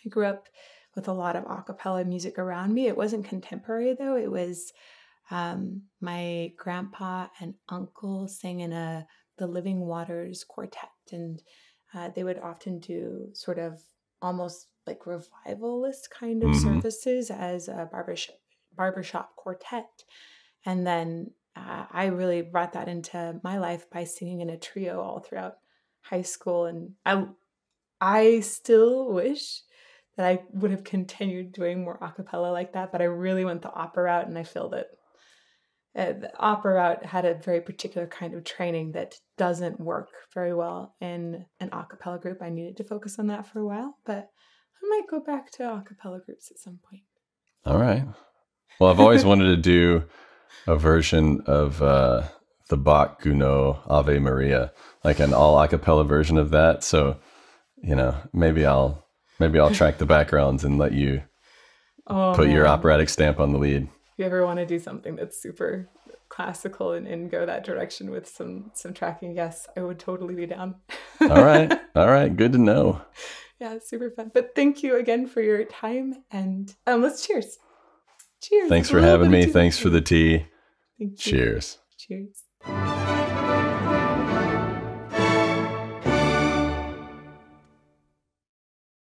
i grew up with a lot of a cappella music around me. It wasn't contemporary though. It was um my grandpa and uncle sang in a the living waters quartet. And uh, they would often do sort of almost like revivalist kind of mm-hmm. services as a barbershop barbershop quartet. And then uh, i really brought that into my life by singing in a trio all throughout high school. And i i still wish that i would have continued doing more a cappella like that but i really went the opera route and i feel that uh, the opera route had a very particular kind of training that doesn't work very well in an a cappella group. I needed to focus on that for a while, but I might go back to a cappella groups at some point. All right. Well, I've always wanted to do a version of uh, the Bach Gounod Ave Maria, like an all a cappella version of that. So, you know, maybe I'll maybe I'll track the backgrounds and let you oh, put man. your operatic stamp on the lead if you ever want to do something that's super classical and, and go that direction with some some tracking, yes, I would totally be down. all right. All right. Good to know. Yeah, super fun. But thank you again for your time and um let's cheers. Cheers. Thanks for having me. Thanks for the tea. Cheers. Cheers.